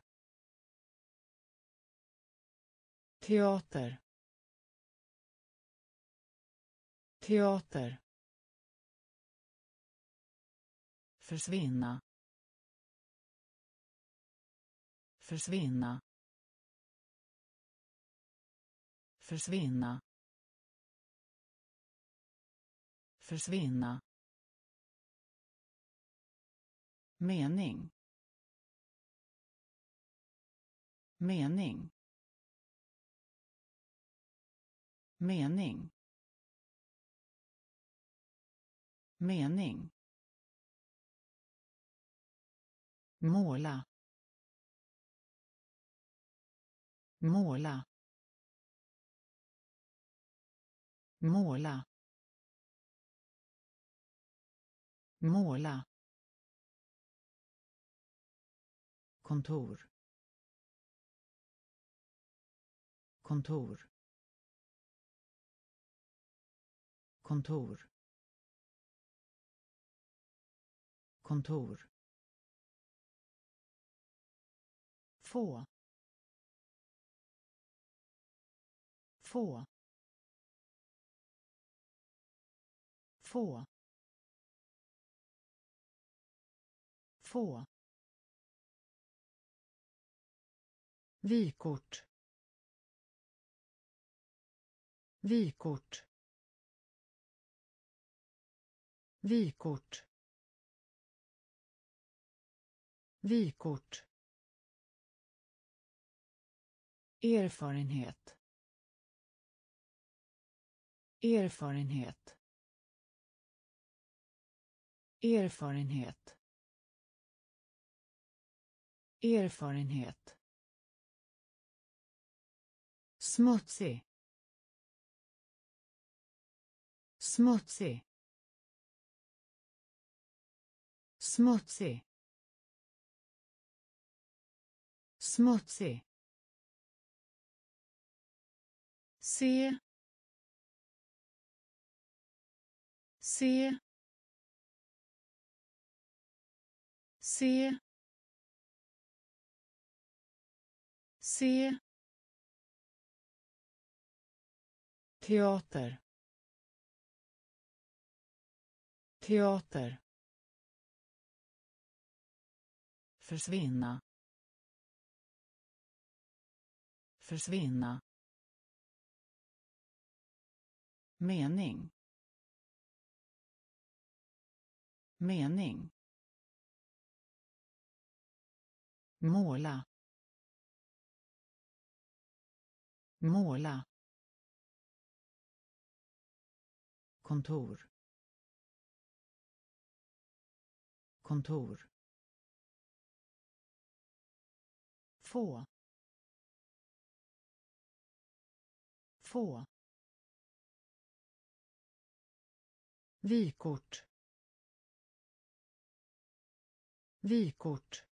Teater. Teater. Försvinna. Försvinna. Försvinna. Försvinna. Mening. Mening. Mening. Mening. Måla. Måla. Måla. Måla. Kontor. Kontor. Kontor. Kontor. Få. Få. Få. Få. Vykort. Vykort. Vykort. Vykort. Erfarenhet. Erfarenhet. Erfarenhet. Erfarenhet. Smutsig. Smutsig. Smutsig. Smutsig. Se. Se. Se. Se teater. Teater. Försvinna. Försvinna. Mening. Mening. Måla. Måla. Kontor. Kontor. Få. Få. Vikort. Vikort.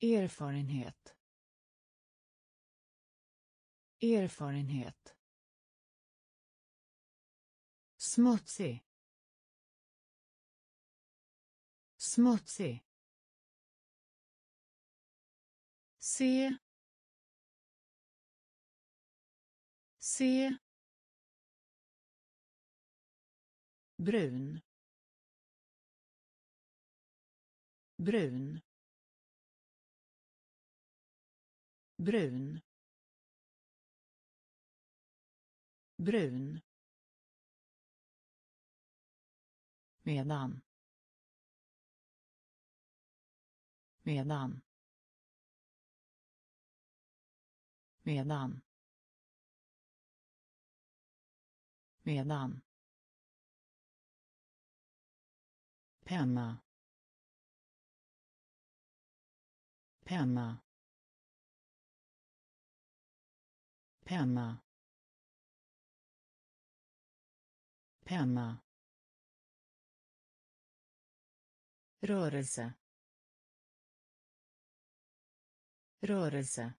erfarenhet. Erfarenhet smutsig. Smutsig. Se. Se. Brun. Brun. Brun. Brun. Medan. Medan. Medan. Medan. Penna. Penna. Penna. Penna. Rörelse. Rörelse.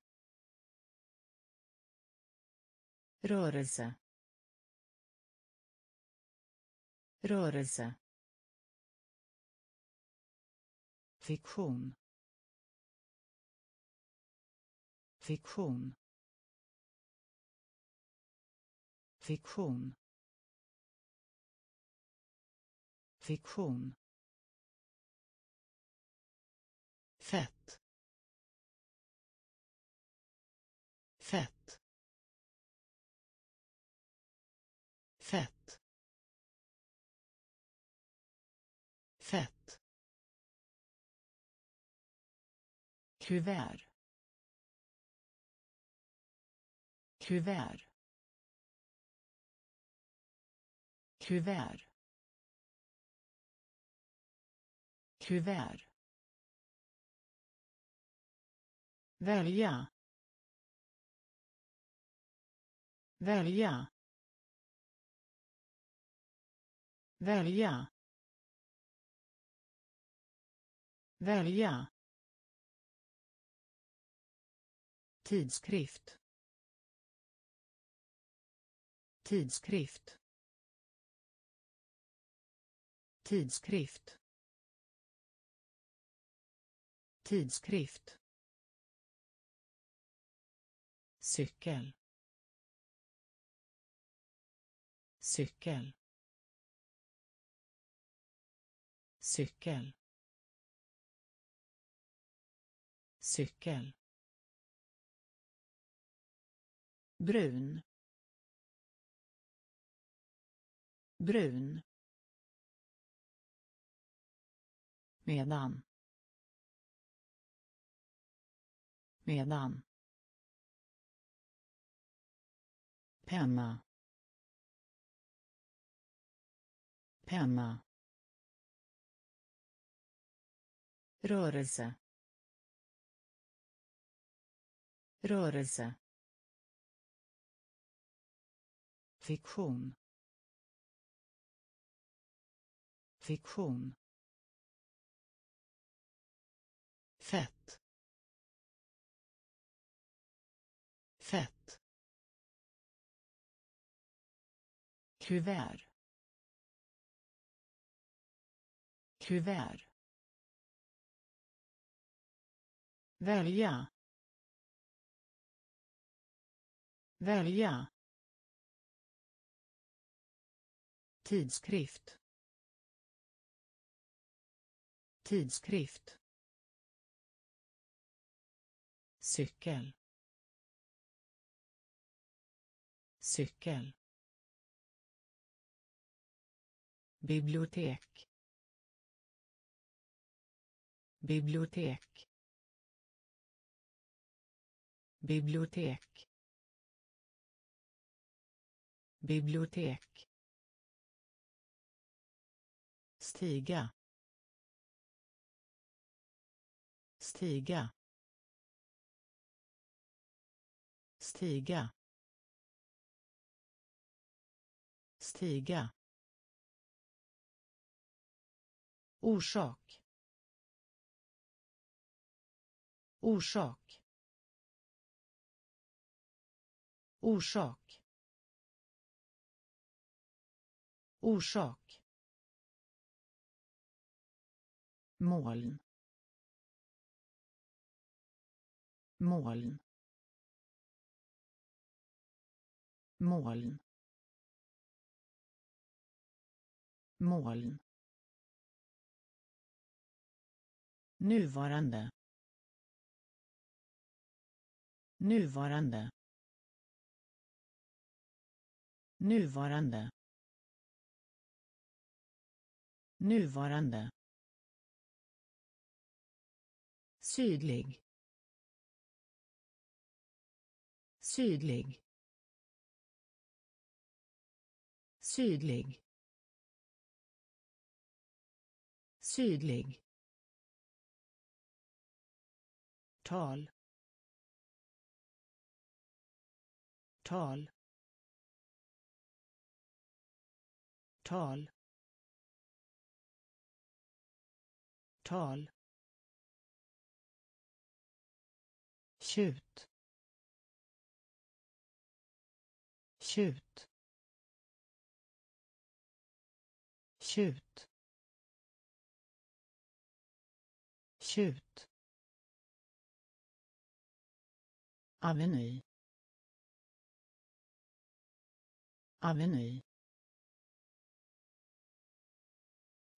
Rörelse. Rörelse. Fiktion. Fiktion. Fiktion. Fiktion. Fett. Fett. Fett. Fett. Kuvert. Kuvert. Kuvert. Kuvert. Välja. Välja. Välja. Välja. Tidskrift. Tidskrift. Tidskrift. Tidskrift. Cykel. Cykel. Cykel. Cykel. Brun. Brun. Medan. Medan. Penna. Penna. Rörelse. Rörelse. Fiktion. Fiktion. Fett. Kuvert kuvert välja välja tidskrift tidskrift cykel cykel. Bibliotek. Bibliotek. Bibliotek. Bibliotek. Stiga. Stiga. Stiga. Stiga. Orsak. Orsak. Orsak. Orsak. Moln. Moln. Moln. Moln. Nuvarande. Nuvarande. Nuvarande. Nuvarande. Sydlig. Sydlig. Sydlig. Sydlig. Tal tal tal tal. Tjut tjut tjut tjut Aveny. Aveny.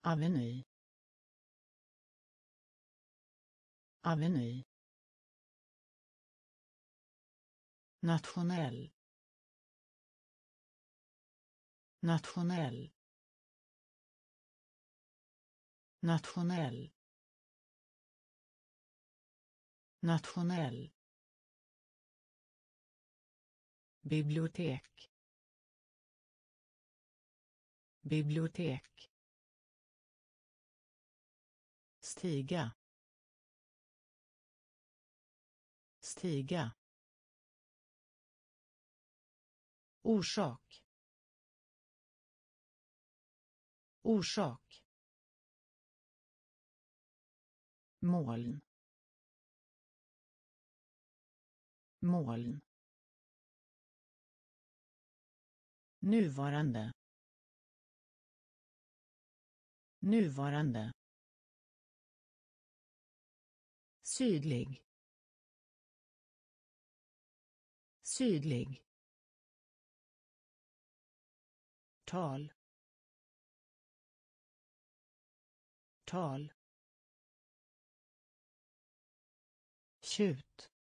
Aveny. Aveny. nationell nationell nationell nationell bibliotek. Bibliotek. Stiga. Stiga. Orsak. Orsak. Moln. Moln. Nuvarande. Nuvarande. Sydlig. Sydlig. Tal. Tal. Tjut.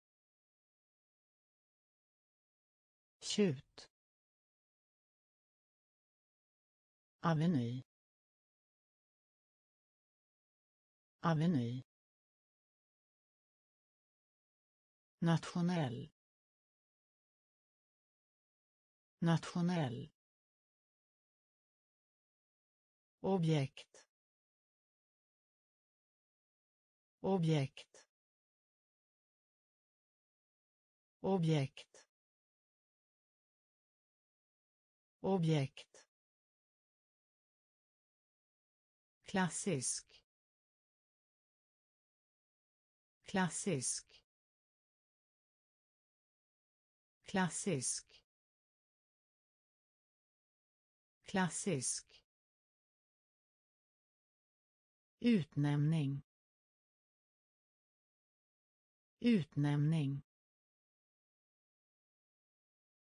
Tjut. Aveny. Aveny. nationell. Nationell. Objekt. Objekt. Objekt. Objekt. Klassisk. Klassisk. Klassisk. Klassisk. Utnämning. Utnämning.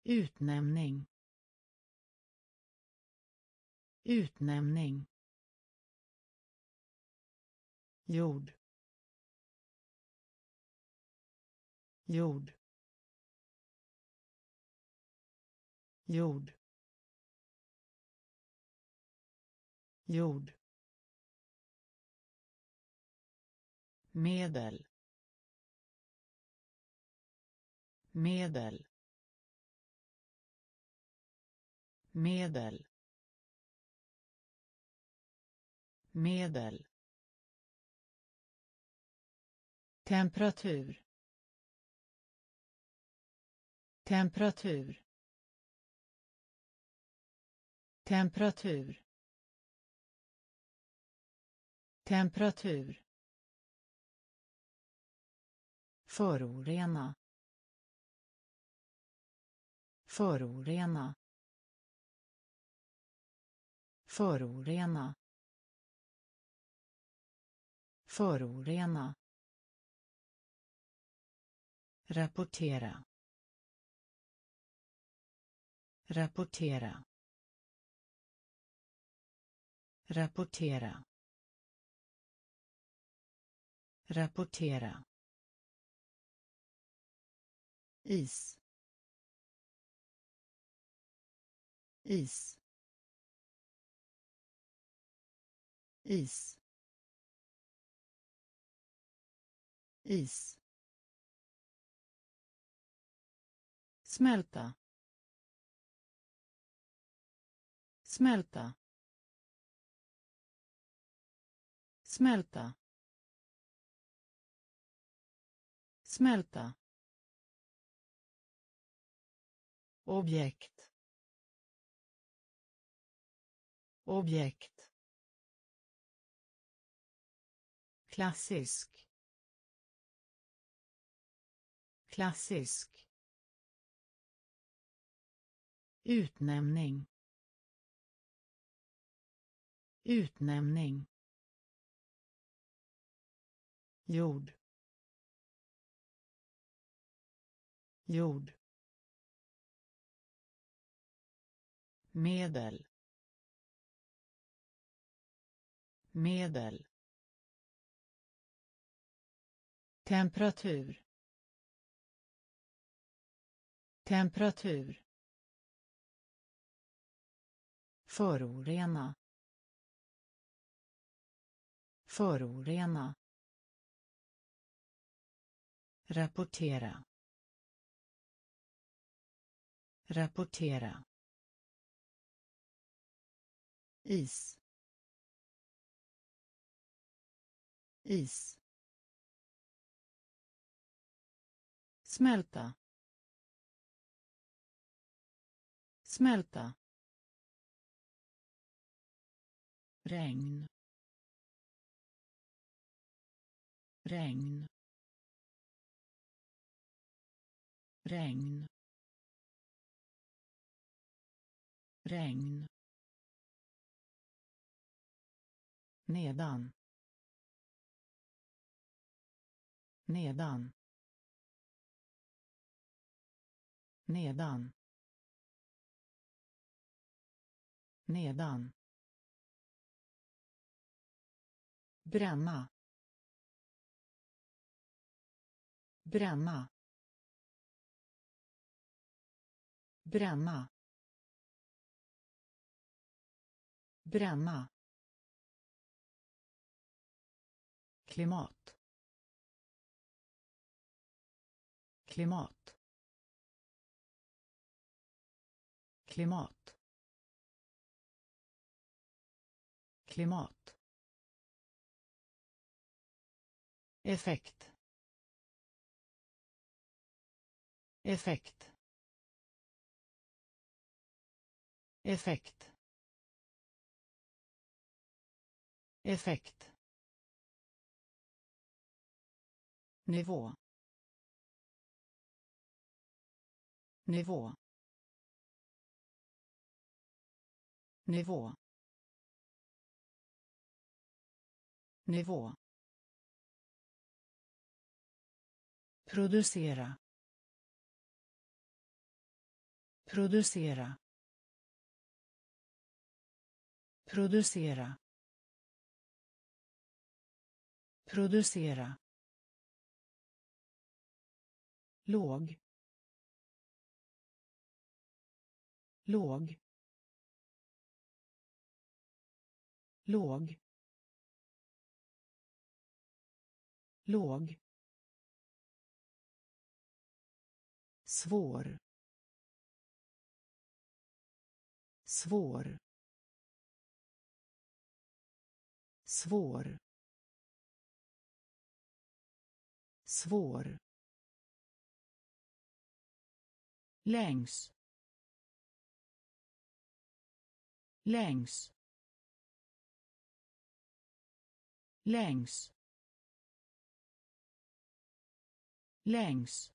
Utnämning. Utnämning jord. Jord. Jord. Jord. Medel. Medel. Medel. Medel. Temperatur temperatur temperatur temperatur förorena förorena förorena förorena rapportera. Rapportera. Rapportera. Rapportera. Is. Is. Is. Is. Smälta. Smälta. Smälta. Smälta. Objekt. Objekt. Klassisk. Klassisk. Utnämning. Utnämning. Jord. Jord. Medel. Medel. Temperatur. Temperatur. Förorena. Förorena. Rapportera. Rapportera. Is. Is. Smälta. Smälta. Regn. Regn. Regn. Regn. Nedan. Nedan. Nedan. Nedan. Bränna. Bränna. Bränna. Bränna. Klimat. Klimat. Klimat. Klimat. Effekt. Effekt. Effekt. Effekt. Nivå. Nivå. Nivå. Nivå. Producera producera producera producera. Låg. Låg. Låg. Låg. Svår. Svår. Svår. Svår. Längs. Längs. Längs. Längs.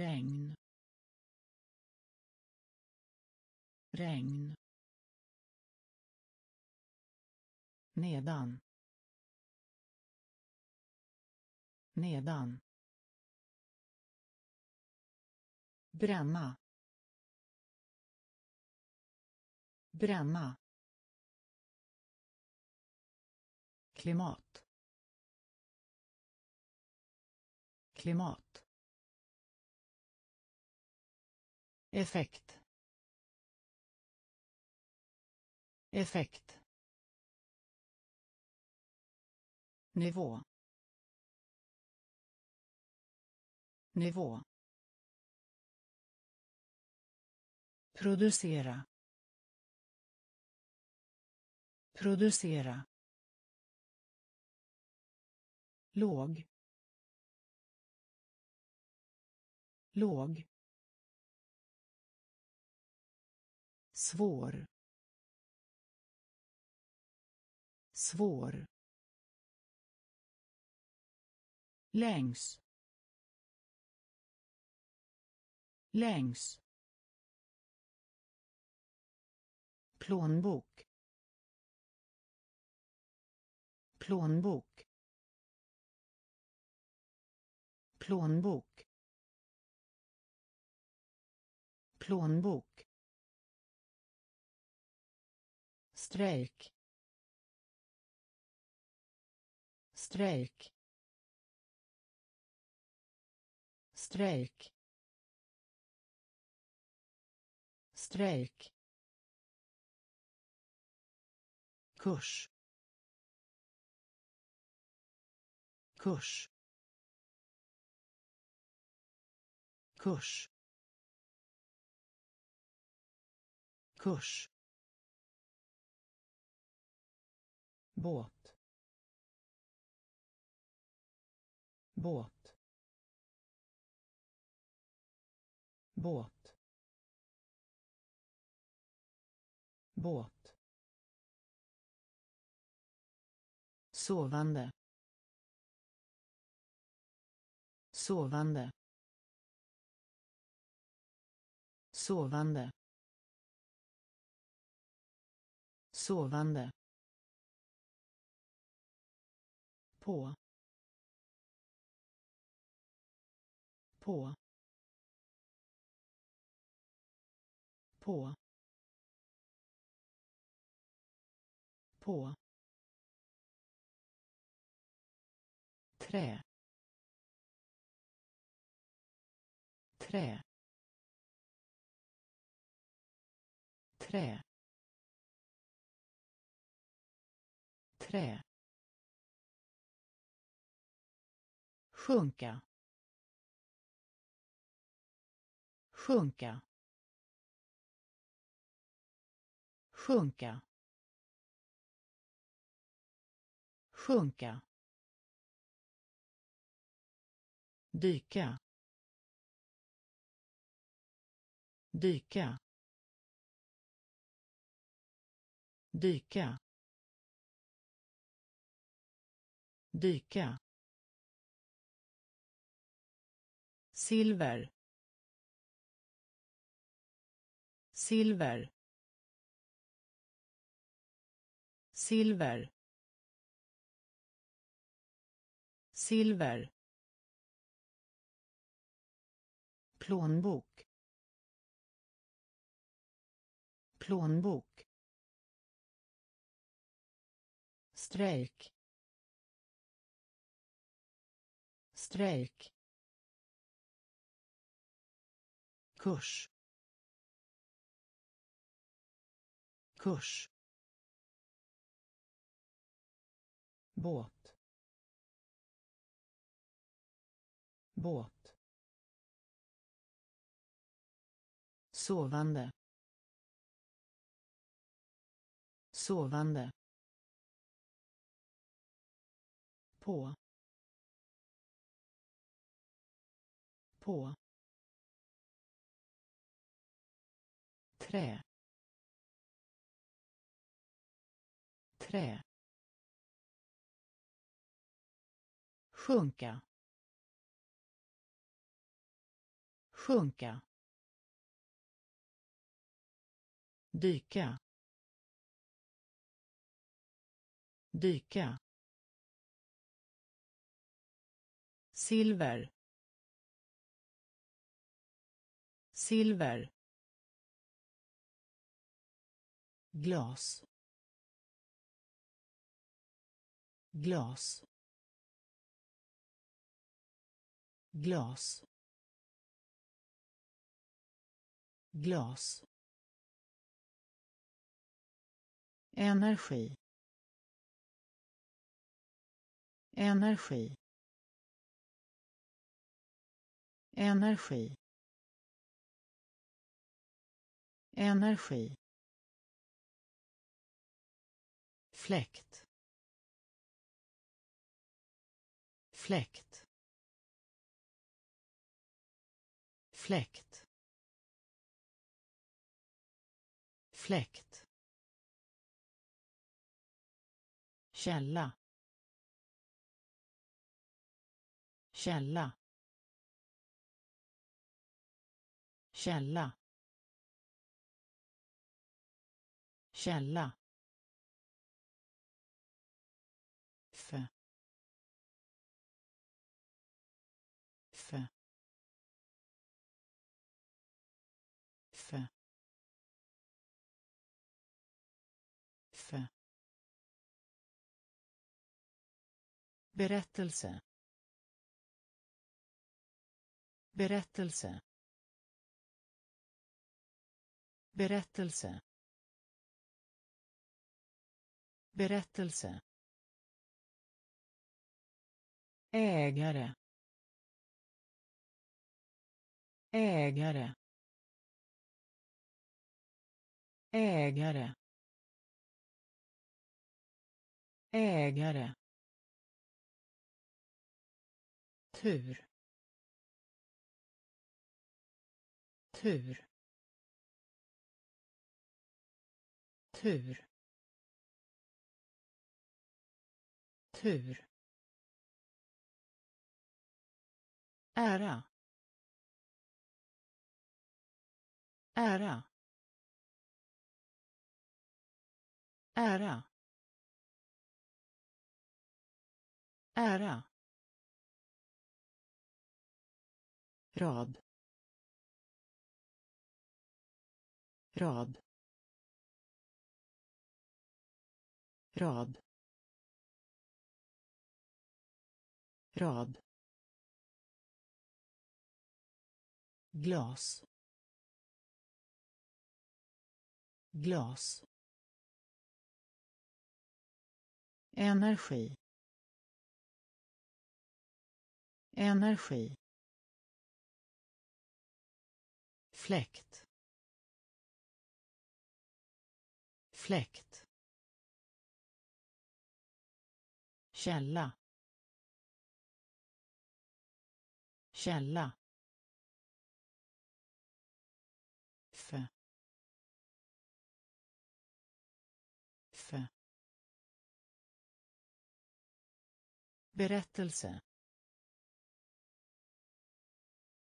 Regn. Regn. Nedan. Nedan. Bränna. Bränna. Klimat. Klimat. Effekt. Effekt. Nivå. Nivå. Producera. Producera. Låg. Låg. Svår. Svår. Längs. Längs. Plånbok. Plånbok. Plånbok. Plånbok. Strejk. Strejk. Strejk. Strejk. Kurs. Kurs. Kurs. Kurs. Båt. Båt. Båt. Båt. Sovande. Sovande. Sovande. Sovande. På på på på. Trä. Trä. Trä. Trä. Sjunka. Sjunka. Sjunka. Sjunka. Dyka. Dyka. Dyka. Dyka. Silver. Silver. Silver. Silver. Plånbok. Plånbok. Strejk. Strejk. Kurs. Kurs. Båt. Båt. Sovande. Sovande. På. På. Trä trä sjunka. Sjunka. Dyka. Dyka. Silver. Silver. Glas. Glas. Glas. Glas. Energi. Energi. Energi. Energi. Fläkt. Fläkt. Fläkt. Fläkt. Källa. Källa. Källa. Källa. Berättelse. Berättelse. Berättelse. Berättelse. Ägare. Ägare. Ägare. Ägare. Tur. Tur. Tur. Tur. Ära. Ära. Ära. Ära. Rad. Rad. Rad. Rad. Glas. Glas. Energi. Energi. Fläkt. Fläkt. Källa. Källa. För för berättelse.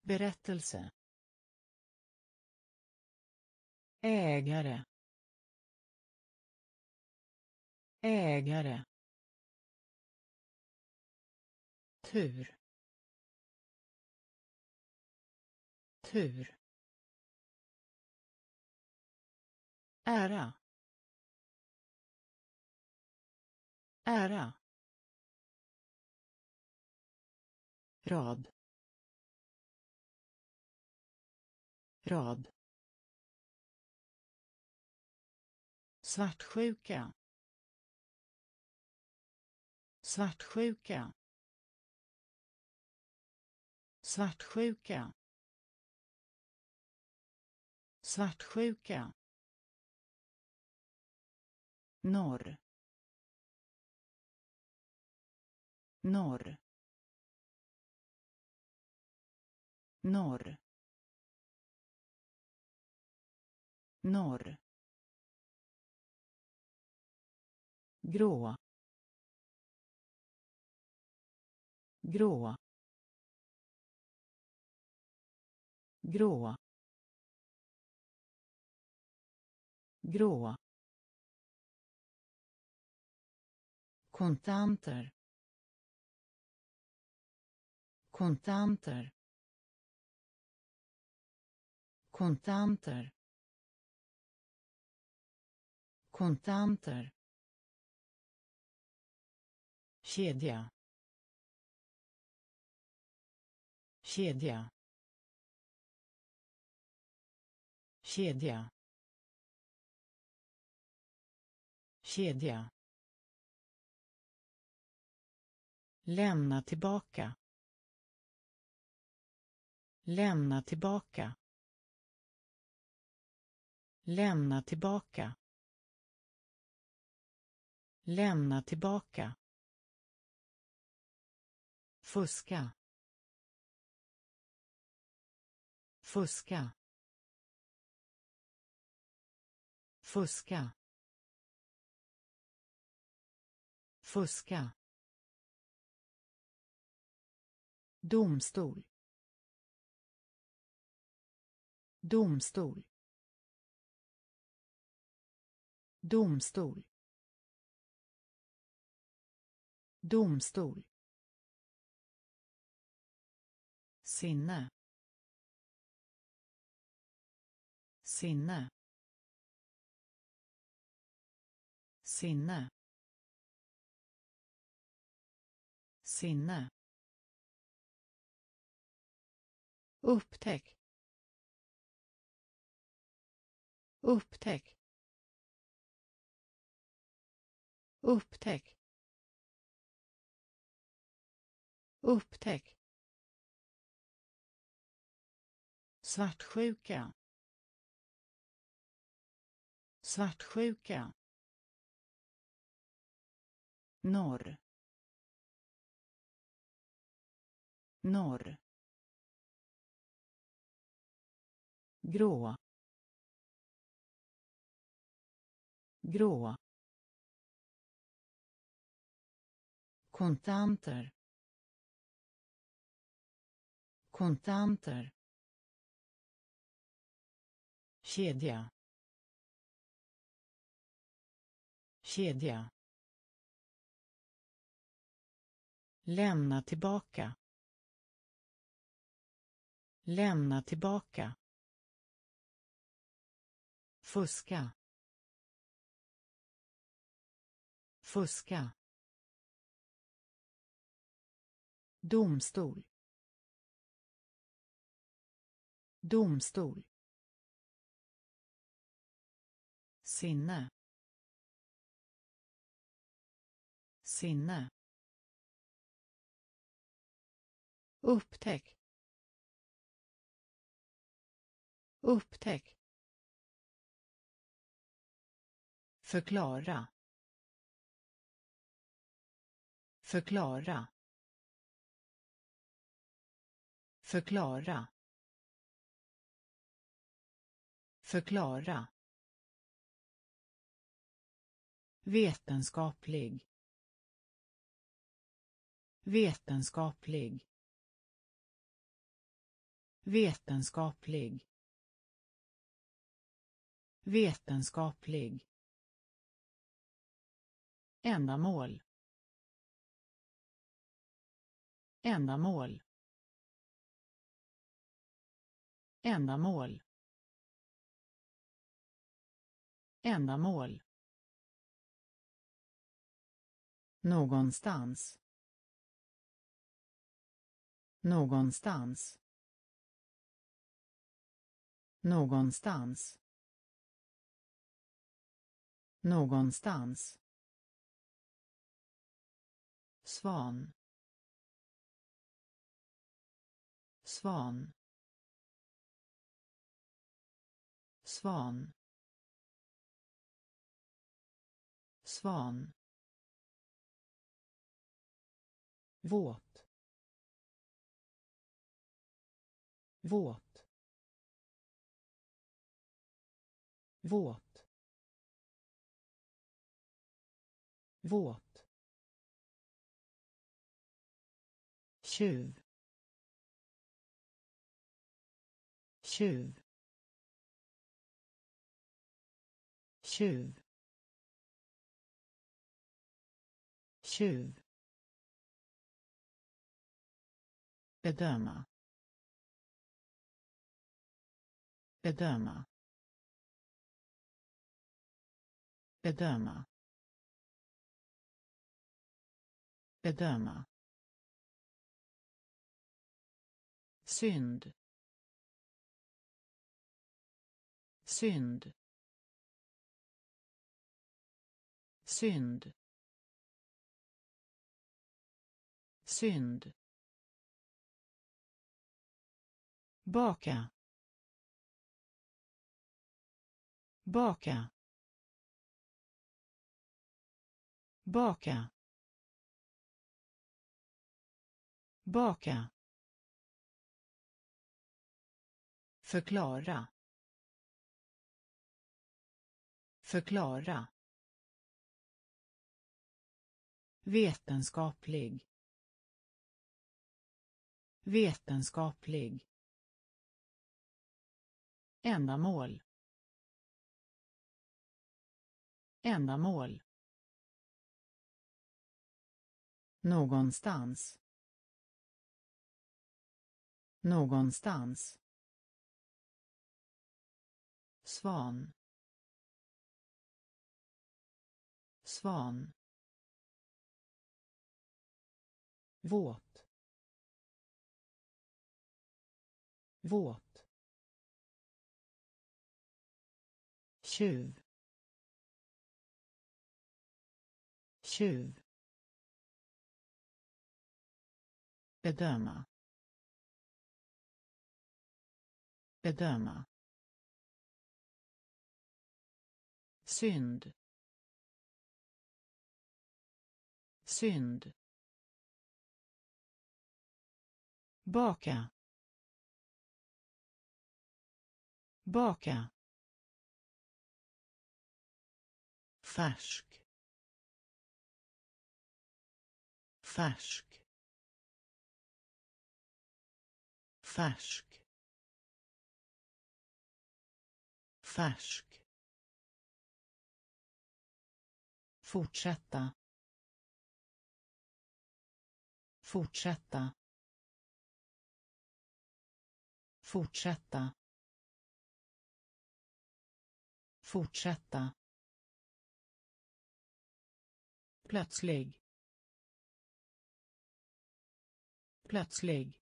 Berättelse ägare. Ägare. Tur. Tur. Ära. Ära. Rad. Rad. Svartsjuka svartsjuka svartsjuka svartsjuka. Norr. Norr. Norr. Norr. Grå. Grå. Grå. Grå. Kontanter. Kontanter. Kontanter. Kontanter kedja. Kedja. Kedja. Kedja. Lämna tillbaka. Lämna tillbaka. Lämna tillbaka. Lämna tillbaka fuska. Fuska. Fuska. Fuska. Domstol. Domstol. Domstol. Domstol. Sinne. Sinne. Sinne. Sinne. Upptäck. Upptäck. Upptäck. Upptäck. Svartsjuka svartsjuka norr norr grå grå kontanter kontanter kedja. Kedja. Lämna tillbaka. Lämna tillbaka. Fuska. Fuska. Domstol. Domstol. Sinne. Sinne. Upptäck. Upptäck. Förklara. Förklara. Förklara. Förklara. Vetenskaplig. Vetenskaplig. Vetenskaplig. Vetenskaplig. Ändamål. Ändamål. Ändamål. Ändamål. Någonstans. Någonstans. Någonstans. Någonstans. Svan. Svan. Svan. Svan. Våt. Våt. Våt. Våt. Tjuv. Tjuv. Tjuv. Tjuv. Bedöma. Bedöma. Bedöma. Bedöma. Synd. Synd. Synd. Synd. Baka. Baka. Baka. Baka. Förklara. Förklara. Vetenskaplig. Vetenskaplig ändamål. Ändamål. Någonstans. Någonstans. Svan. Svan. Våt. Våt. Tjuv. Tjuv. Bedöma. Bedöma. Synd. Synd. Baka. Baka. Färsk. Färsk. Färsk. Färsk. Fortsätta. Fortsätta. Fortsätta. Fortsätta. Plötslig. Plötslig.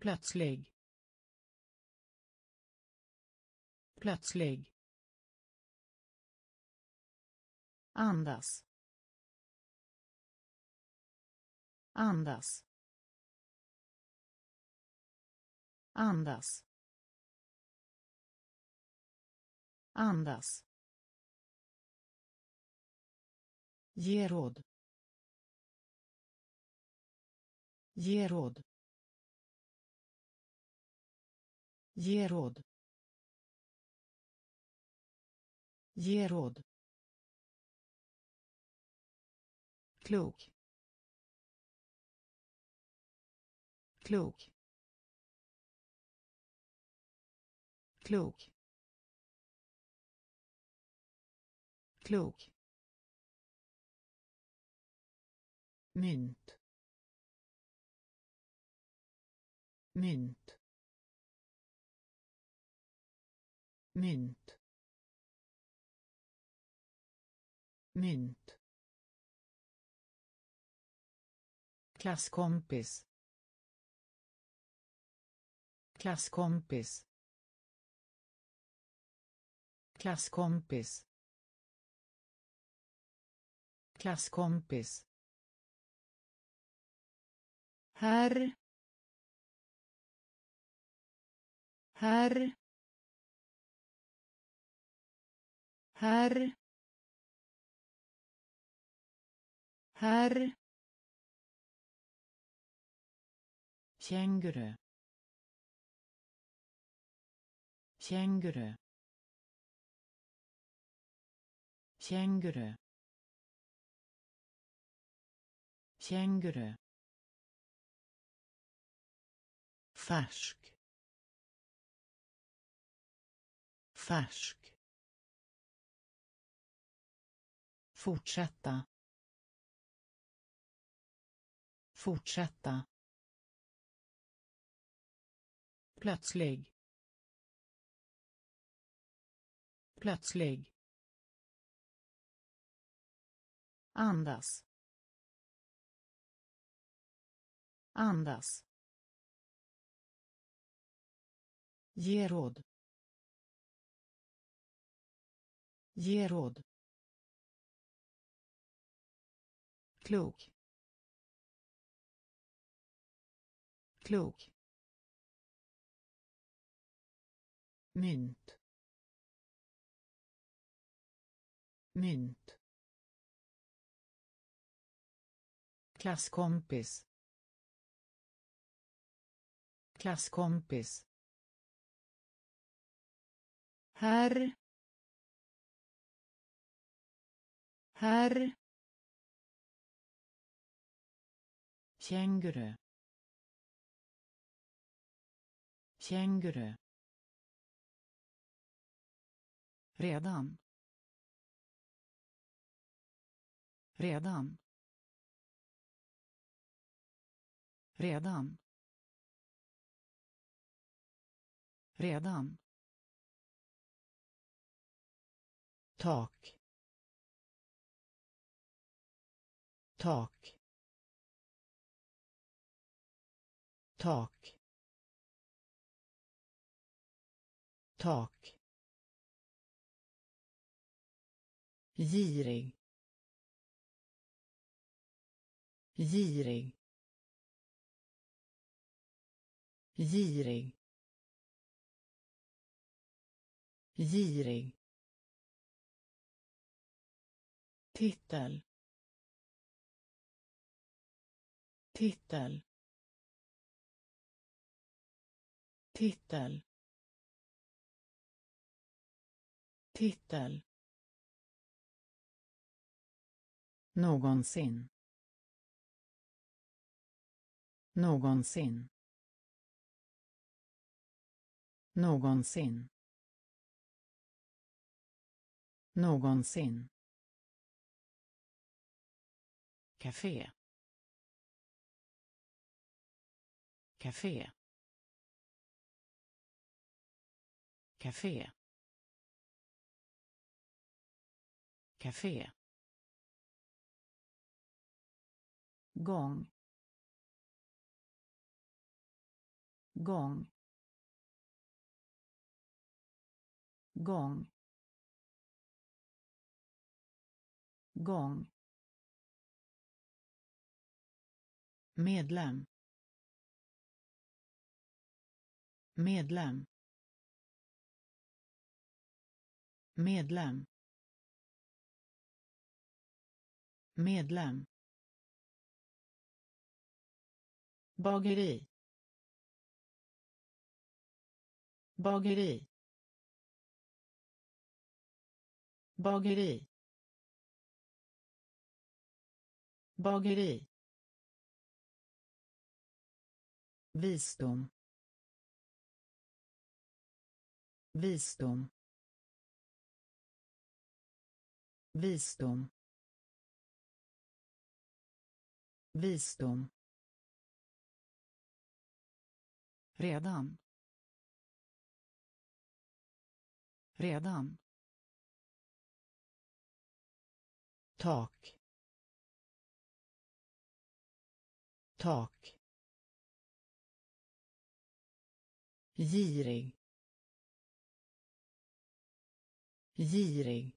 Plötslig. Plötslig. Andas. Andas. Andas. Andas. Ge råd. Ge råd. Ge råd. Ge råd. klok klok klok klok mynt. Mynt. Mynt. Mynt. Klasskompis. Klasskompis. Klasskompis. Klasskompis. Herr. Herr. Herr. Herr. Känguru. Känguru. Känguru. Känguru. Färsk. Färsk. Fortsätta. Fortsätta. Plötslig. Plötslig. Andas. Andas. Ge råd. Ge råd. Klok. Klok. mynt mynt klasskompis klasskompis Herr. Herr. Känguru. Känguru. Redan. Redan. Redan. Redan. Tak. Tak. Tak. Tak. Girig. Girig. Girig. Girig. Titel. Titel. Titel. Titel. Någonsin. Någonsin. Någonsin. Någonsin. Café. Café. Café. Café. gång gång gång gång medlem. Medlem. Medlem. Medlem. Bageri. Bageri. Bageri. Bageri. Visdom. Visdom. Visdom. Visdom. Redan. Redan. Tak. Tak. Girig girig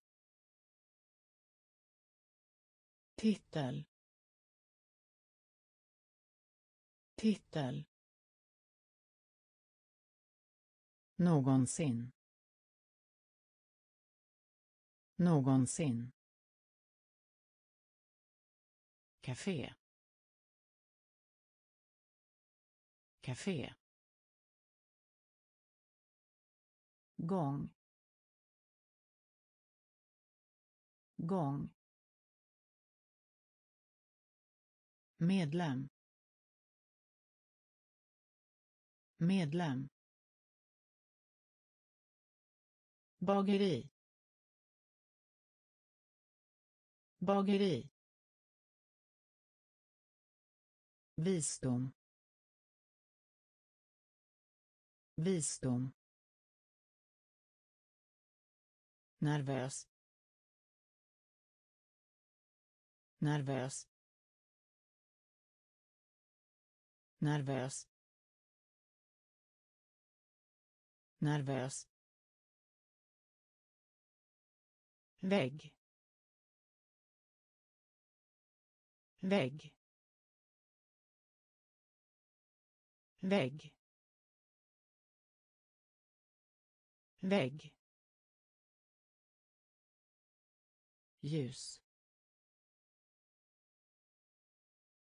titel. Titel. Någonsin. Någonsin. Café. Café. Gång. Gång. Medlem. Medlem. Bageri. Bageri. Visdom. Visdom. Nervös. Nervös. Nervös. Nervös. Vägg. Vägg. Vägg. Vägg. Ljus.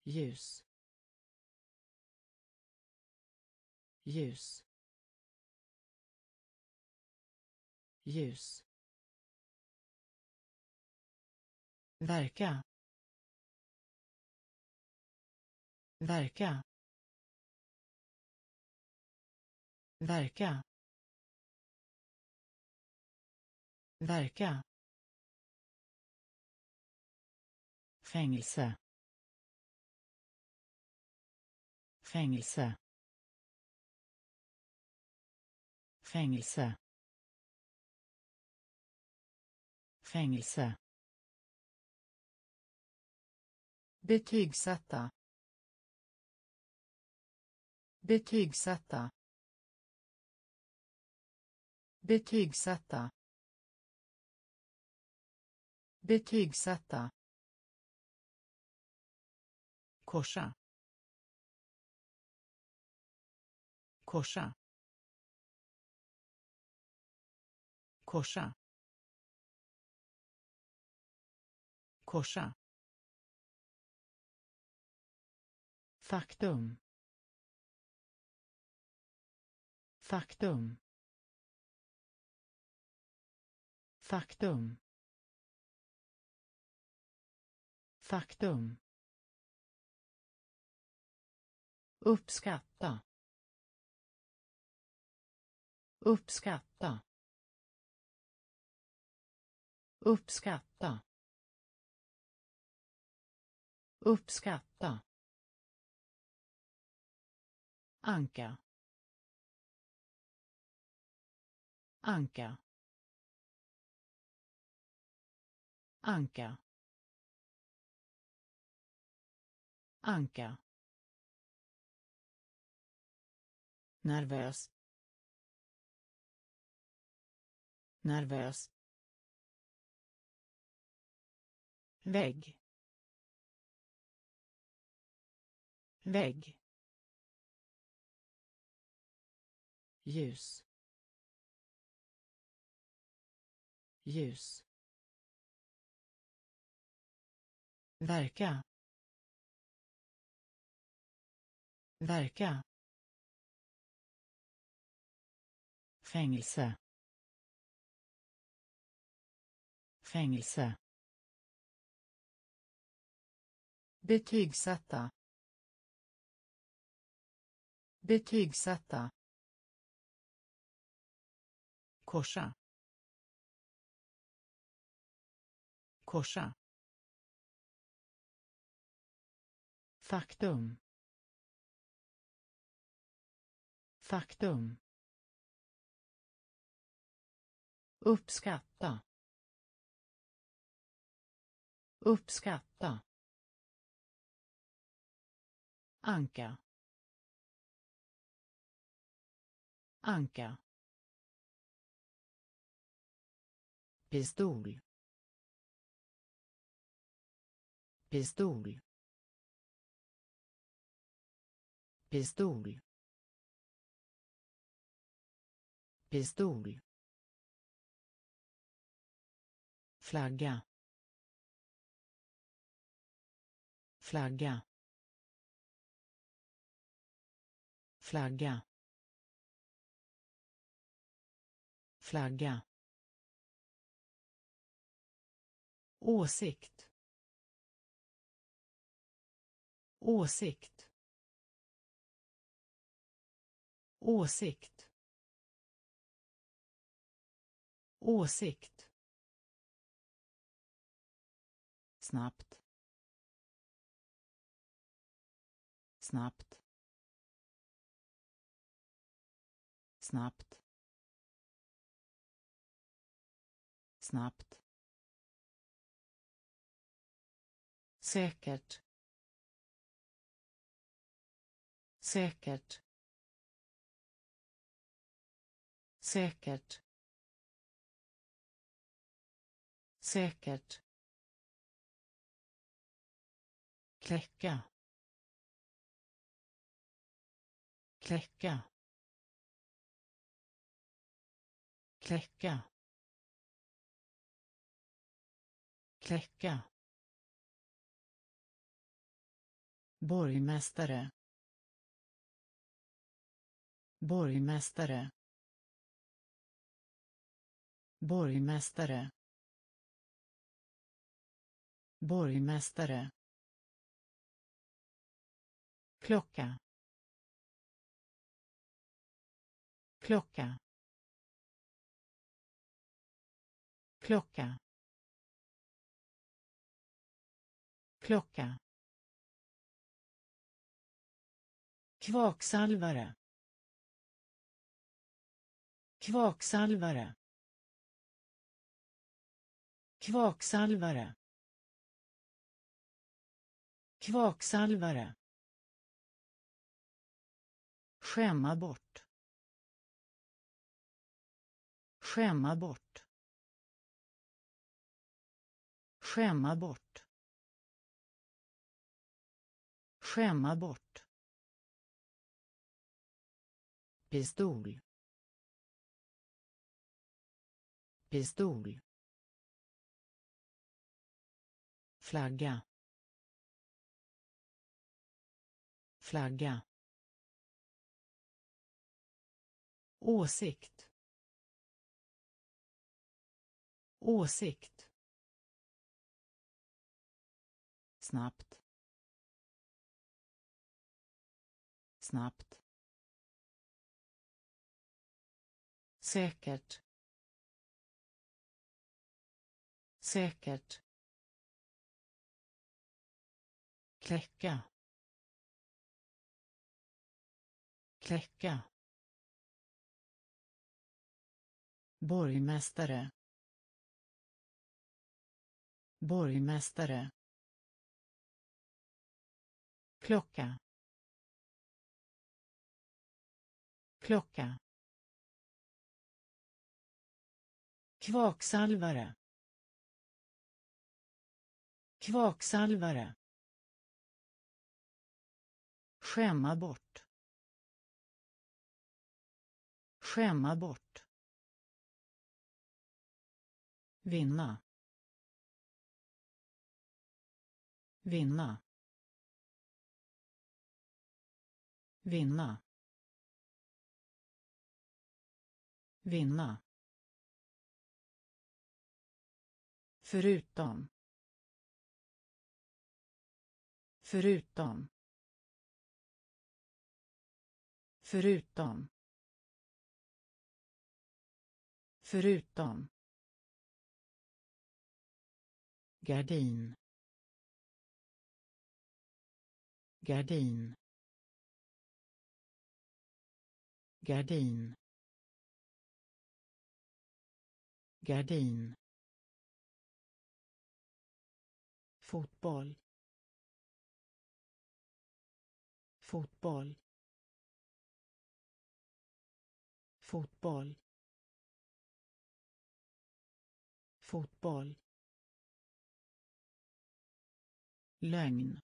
Ljus. Ljus. Ljus. Verka. Verka. Verka. Verka. Fängelse. Fängelse. Fängelse. Fängelse. Betygsätta. Betygsätta. Betygsätta. Betygsätta. Korsa korsa korsa korsa faktum faktum faktum faktum uppskatta. Uppskatta. Uppskatta. Uppskatta. Anka. Anka. Anka. Anka. Nervös. Nervös. Vägg. Vägg. Ljus. Ljus. Verka. Verka. Fängelse. Fängelse. Betygsätta. Betygsätta. Korsa. Korsa. Faktum. Faktum uppskatta. Uppskatta. Anka. Anka. Pistol. Pistol. Pistol. Pistol. Flagga. Flagga. Flagga. Flagga. Åsikt. Åsikt. Åsikt. Åsikt. Snabbt. Snabbt. Snabbt. Snabbt. Säkert. Säkert. Säkert. Säkert. Kläcka. Kläcka. Kläcka. Kläcka. Borgmästare. Borgmästare. Borgmästare. Borgmästare klocka klocka klocka klocka Kvaksalvare. Kvaksalvare. Kvaksalvare. Kvaksalvare. Skämma bort. Skämma bort. Skämma bort. Skämma bort. Pistol. Pistol. Flagga. Flagga. Åsikt. Åsikt. Snabbt. Snabbt. säkert säkert kläcka kläcka borgmästare borgmästare klocka klocka Kvaksalvare. Kvaksalvare. Skämma bort. Skämma bort. Vinna. Vinna. Vinna. Vinna. Förutom. Förutom. Förutom. Förutom. Gardin. Gardin. Gardin. Gardin. fotboll fotboll fotboll fotboll lögn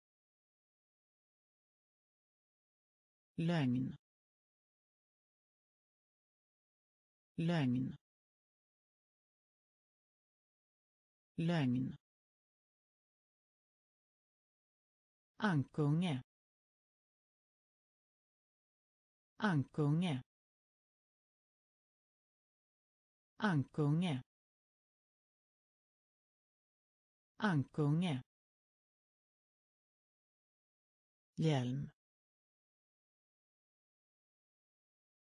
lögn lögn lögn Ankunge. Ankunge. Ankunge. Ankunge. Hjälm.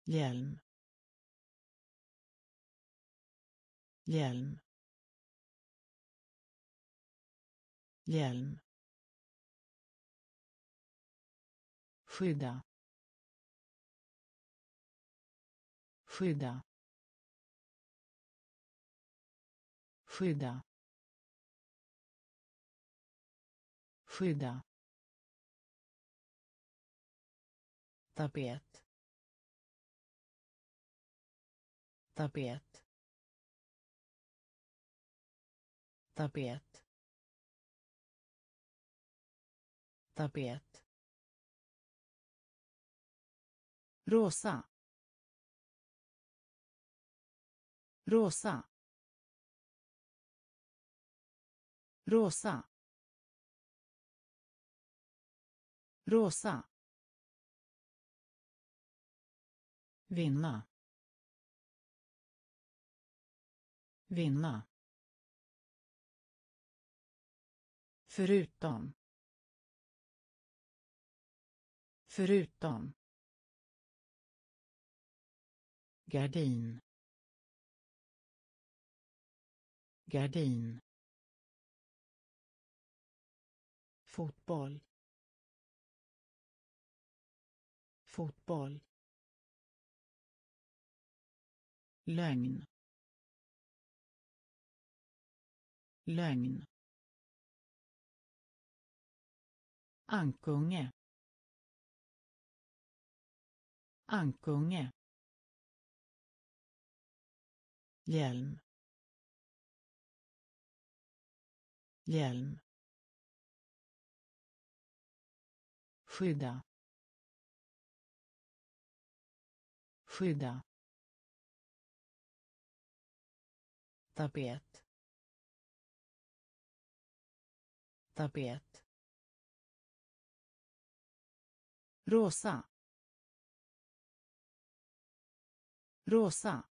Hjälm. Hjälm. Hjälm. skydda skydda skydda skydda tapet. Tapet. Tapet. Tapet. Rosa. Rosa. Rosa. Rosa. Vinna. Vinna. Förutom. Förutom. Gardin. Gardin. Fotboll. Fotboll. Lögn lögn Ankunge. Ankunge. Hjälm. Hjälm. Skydda. Skydda. Tapet. Tapet. Rosa. Rosa.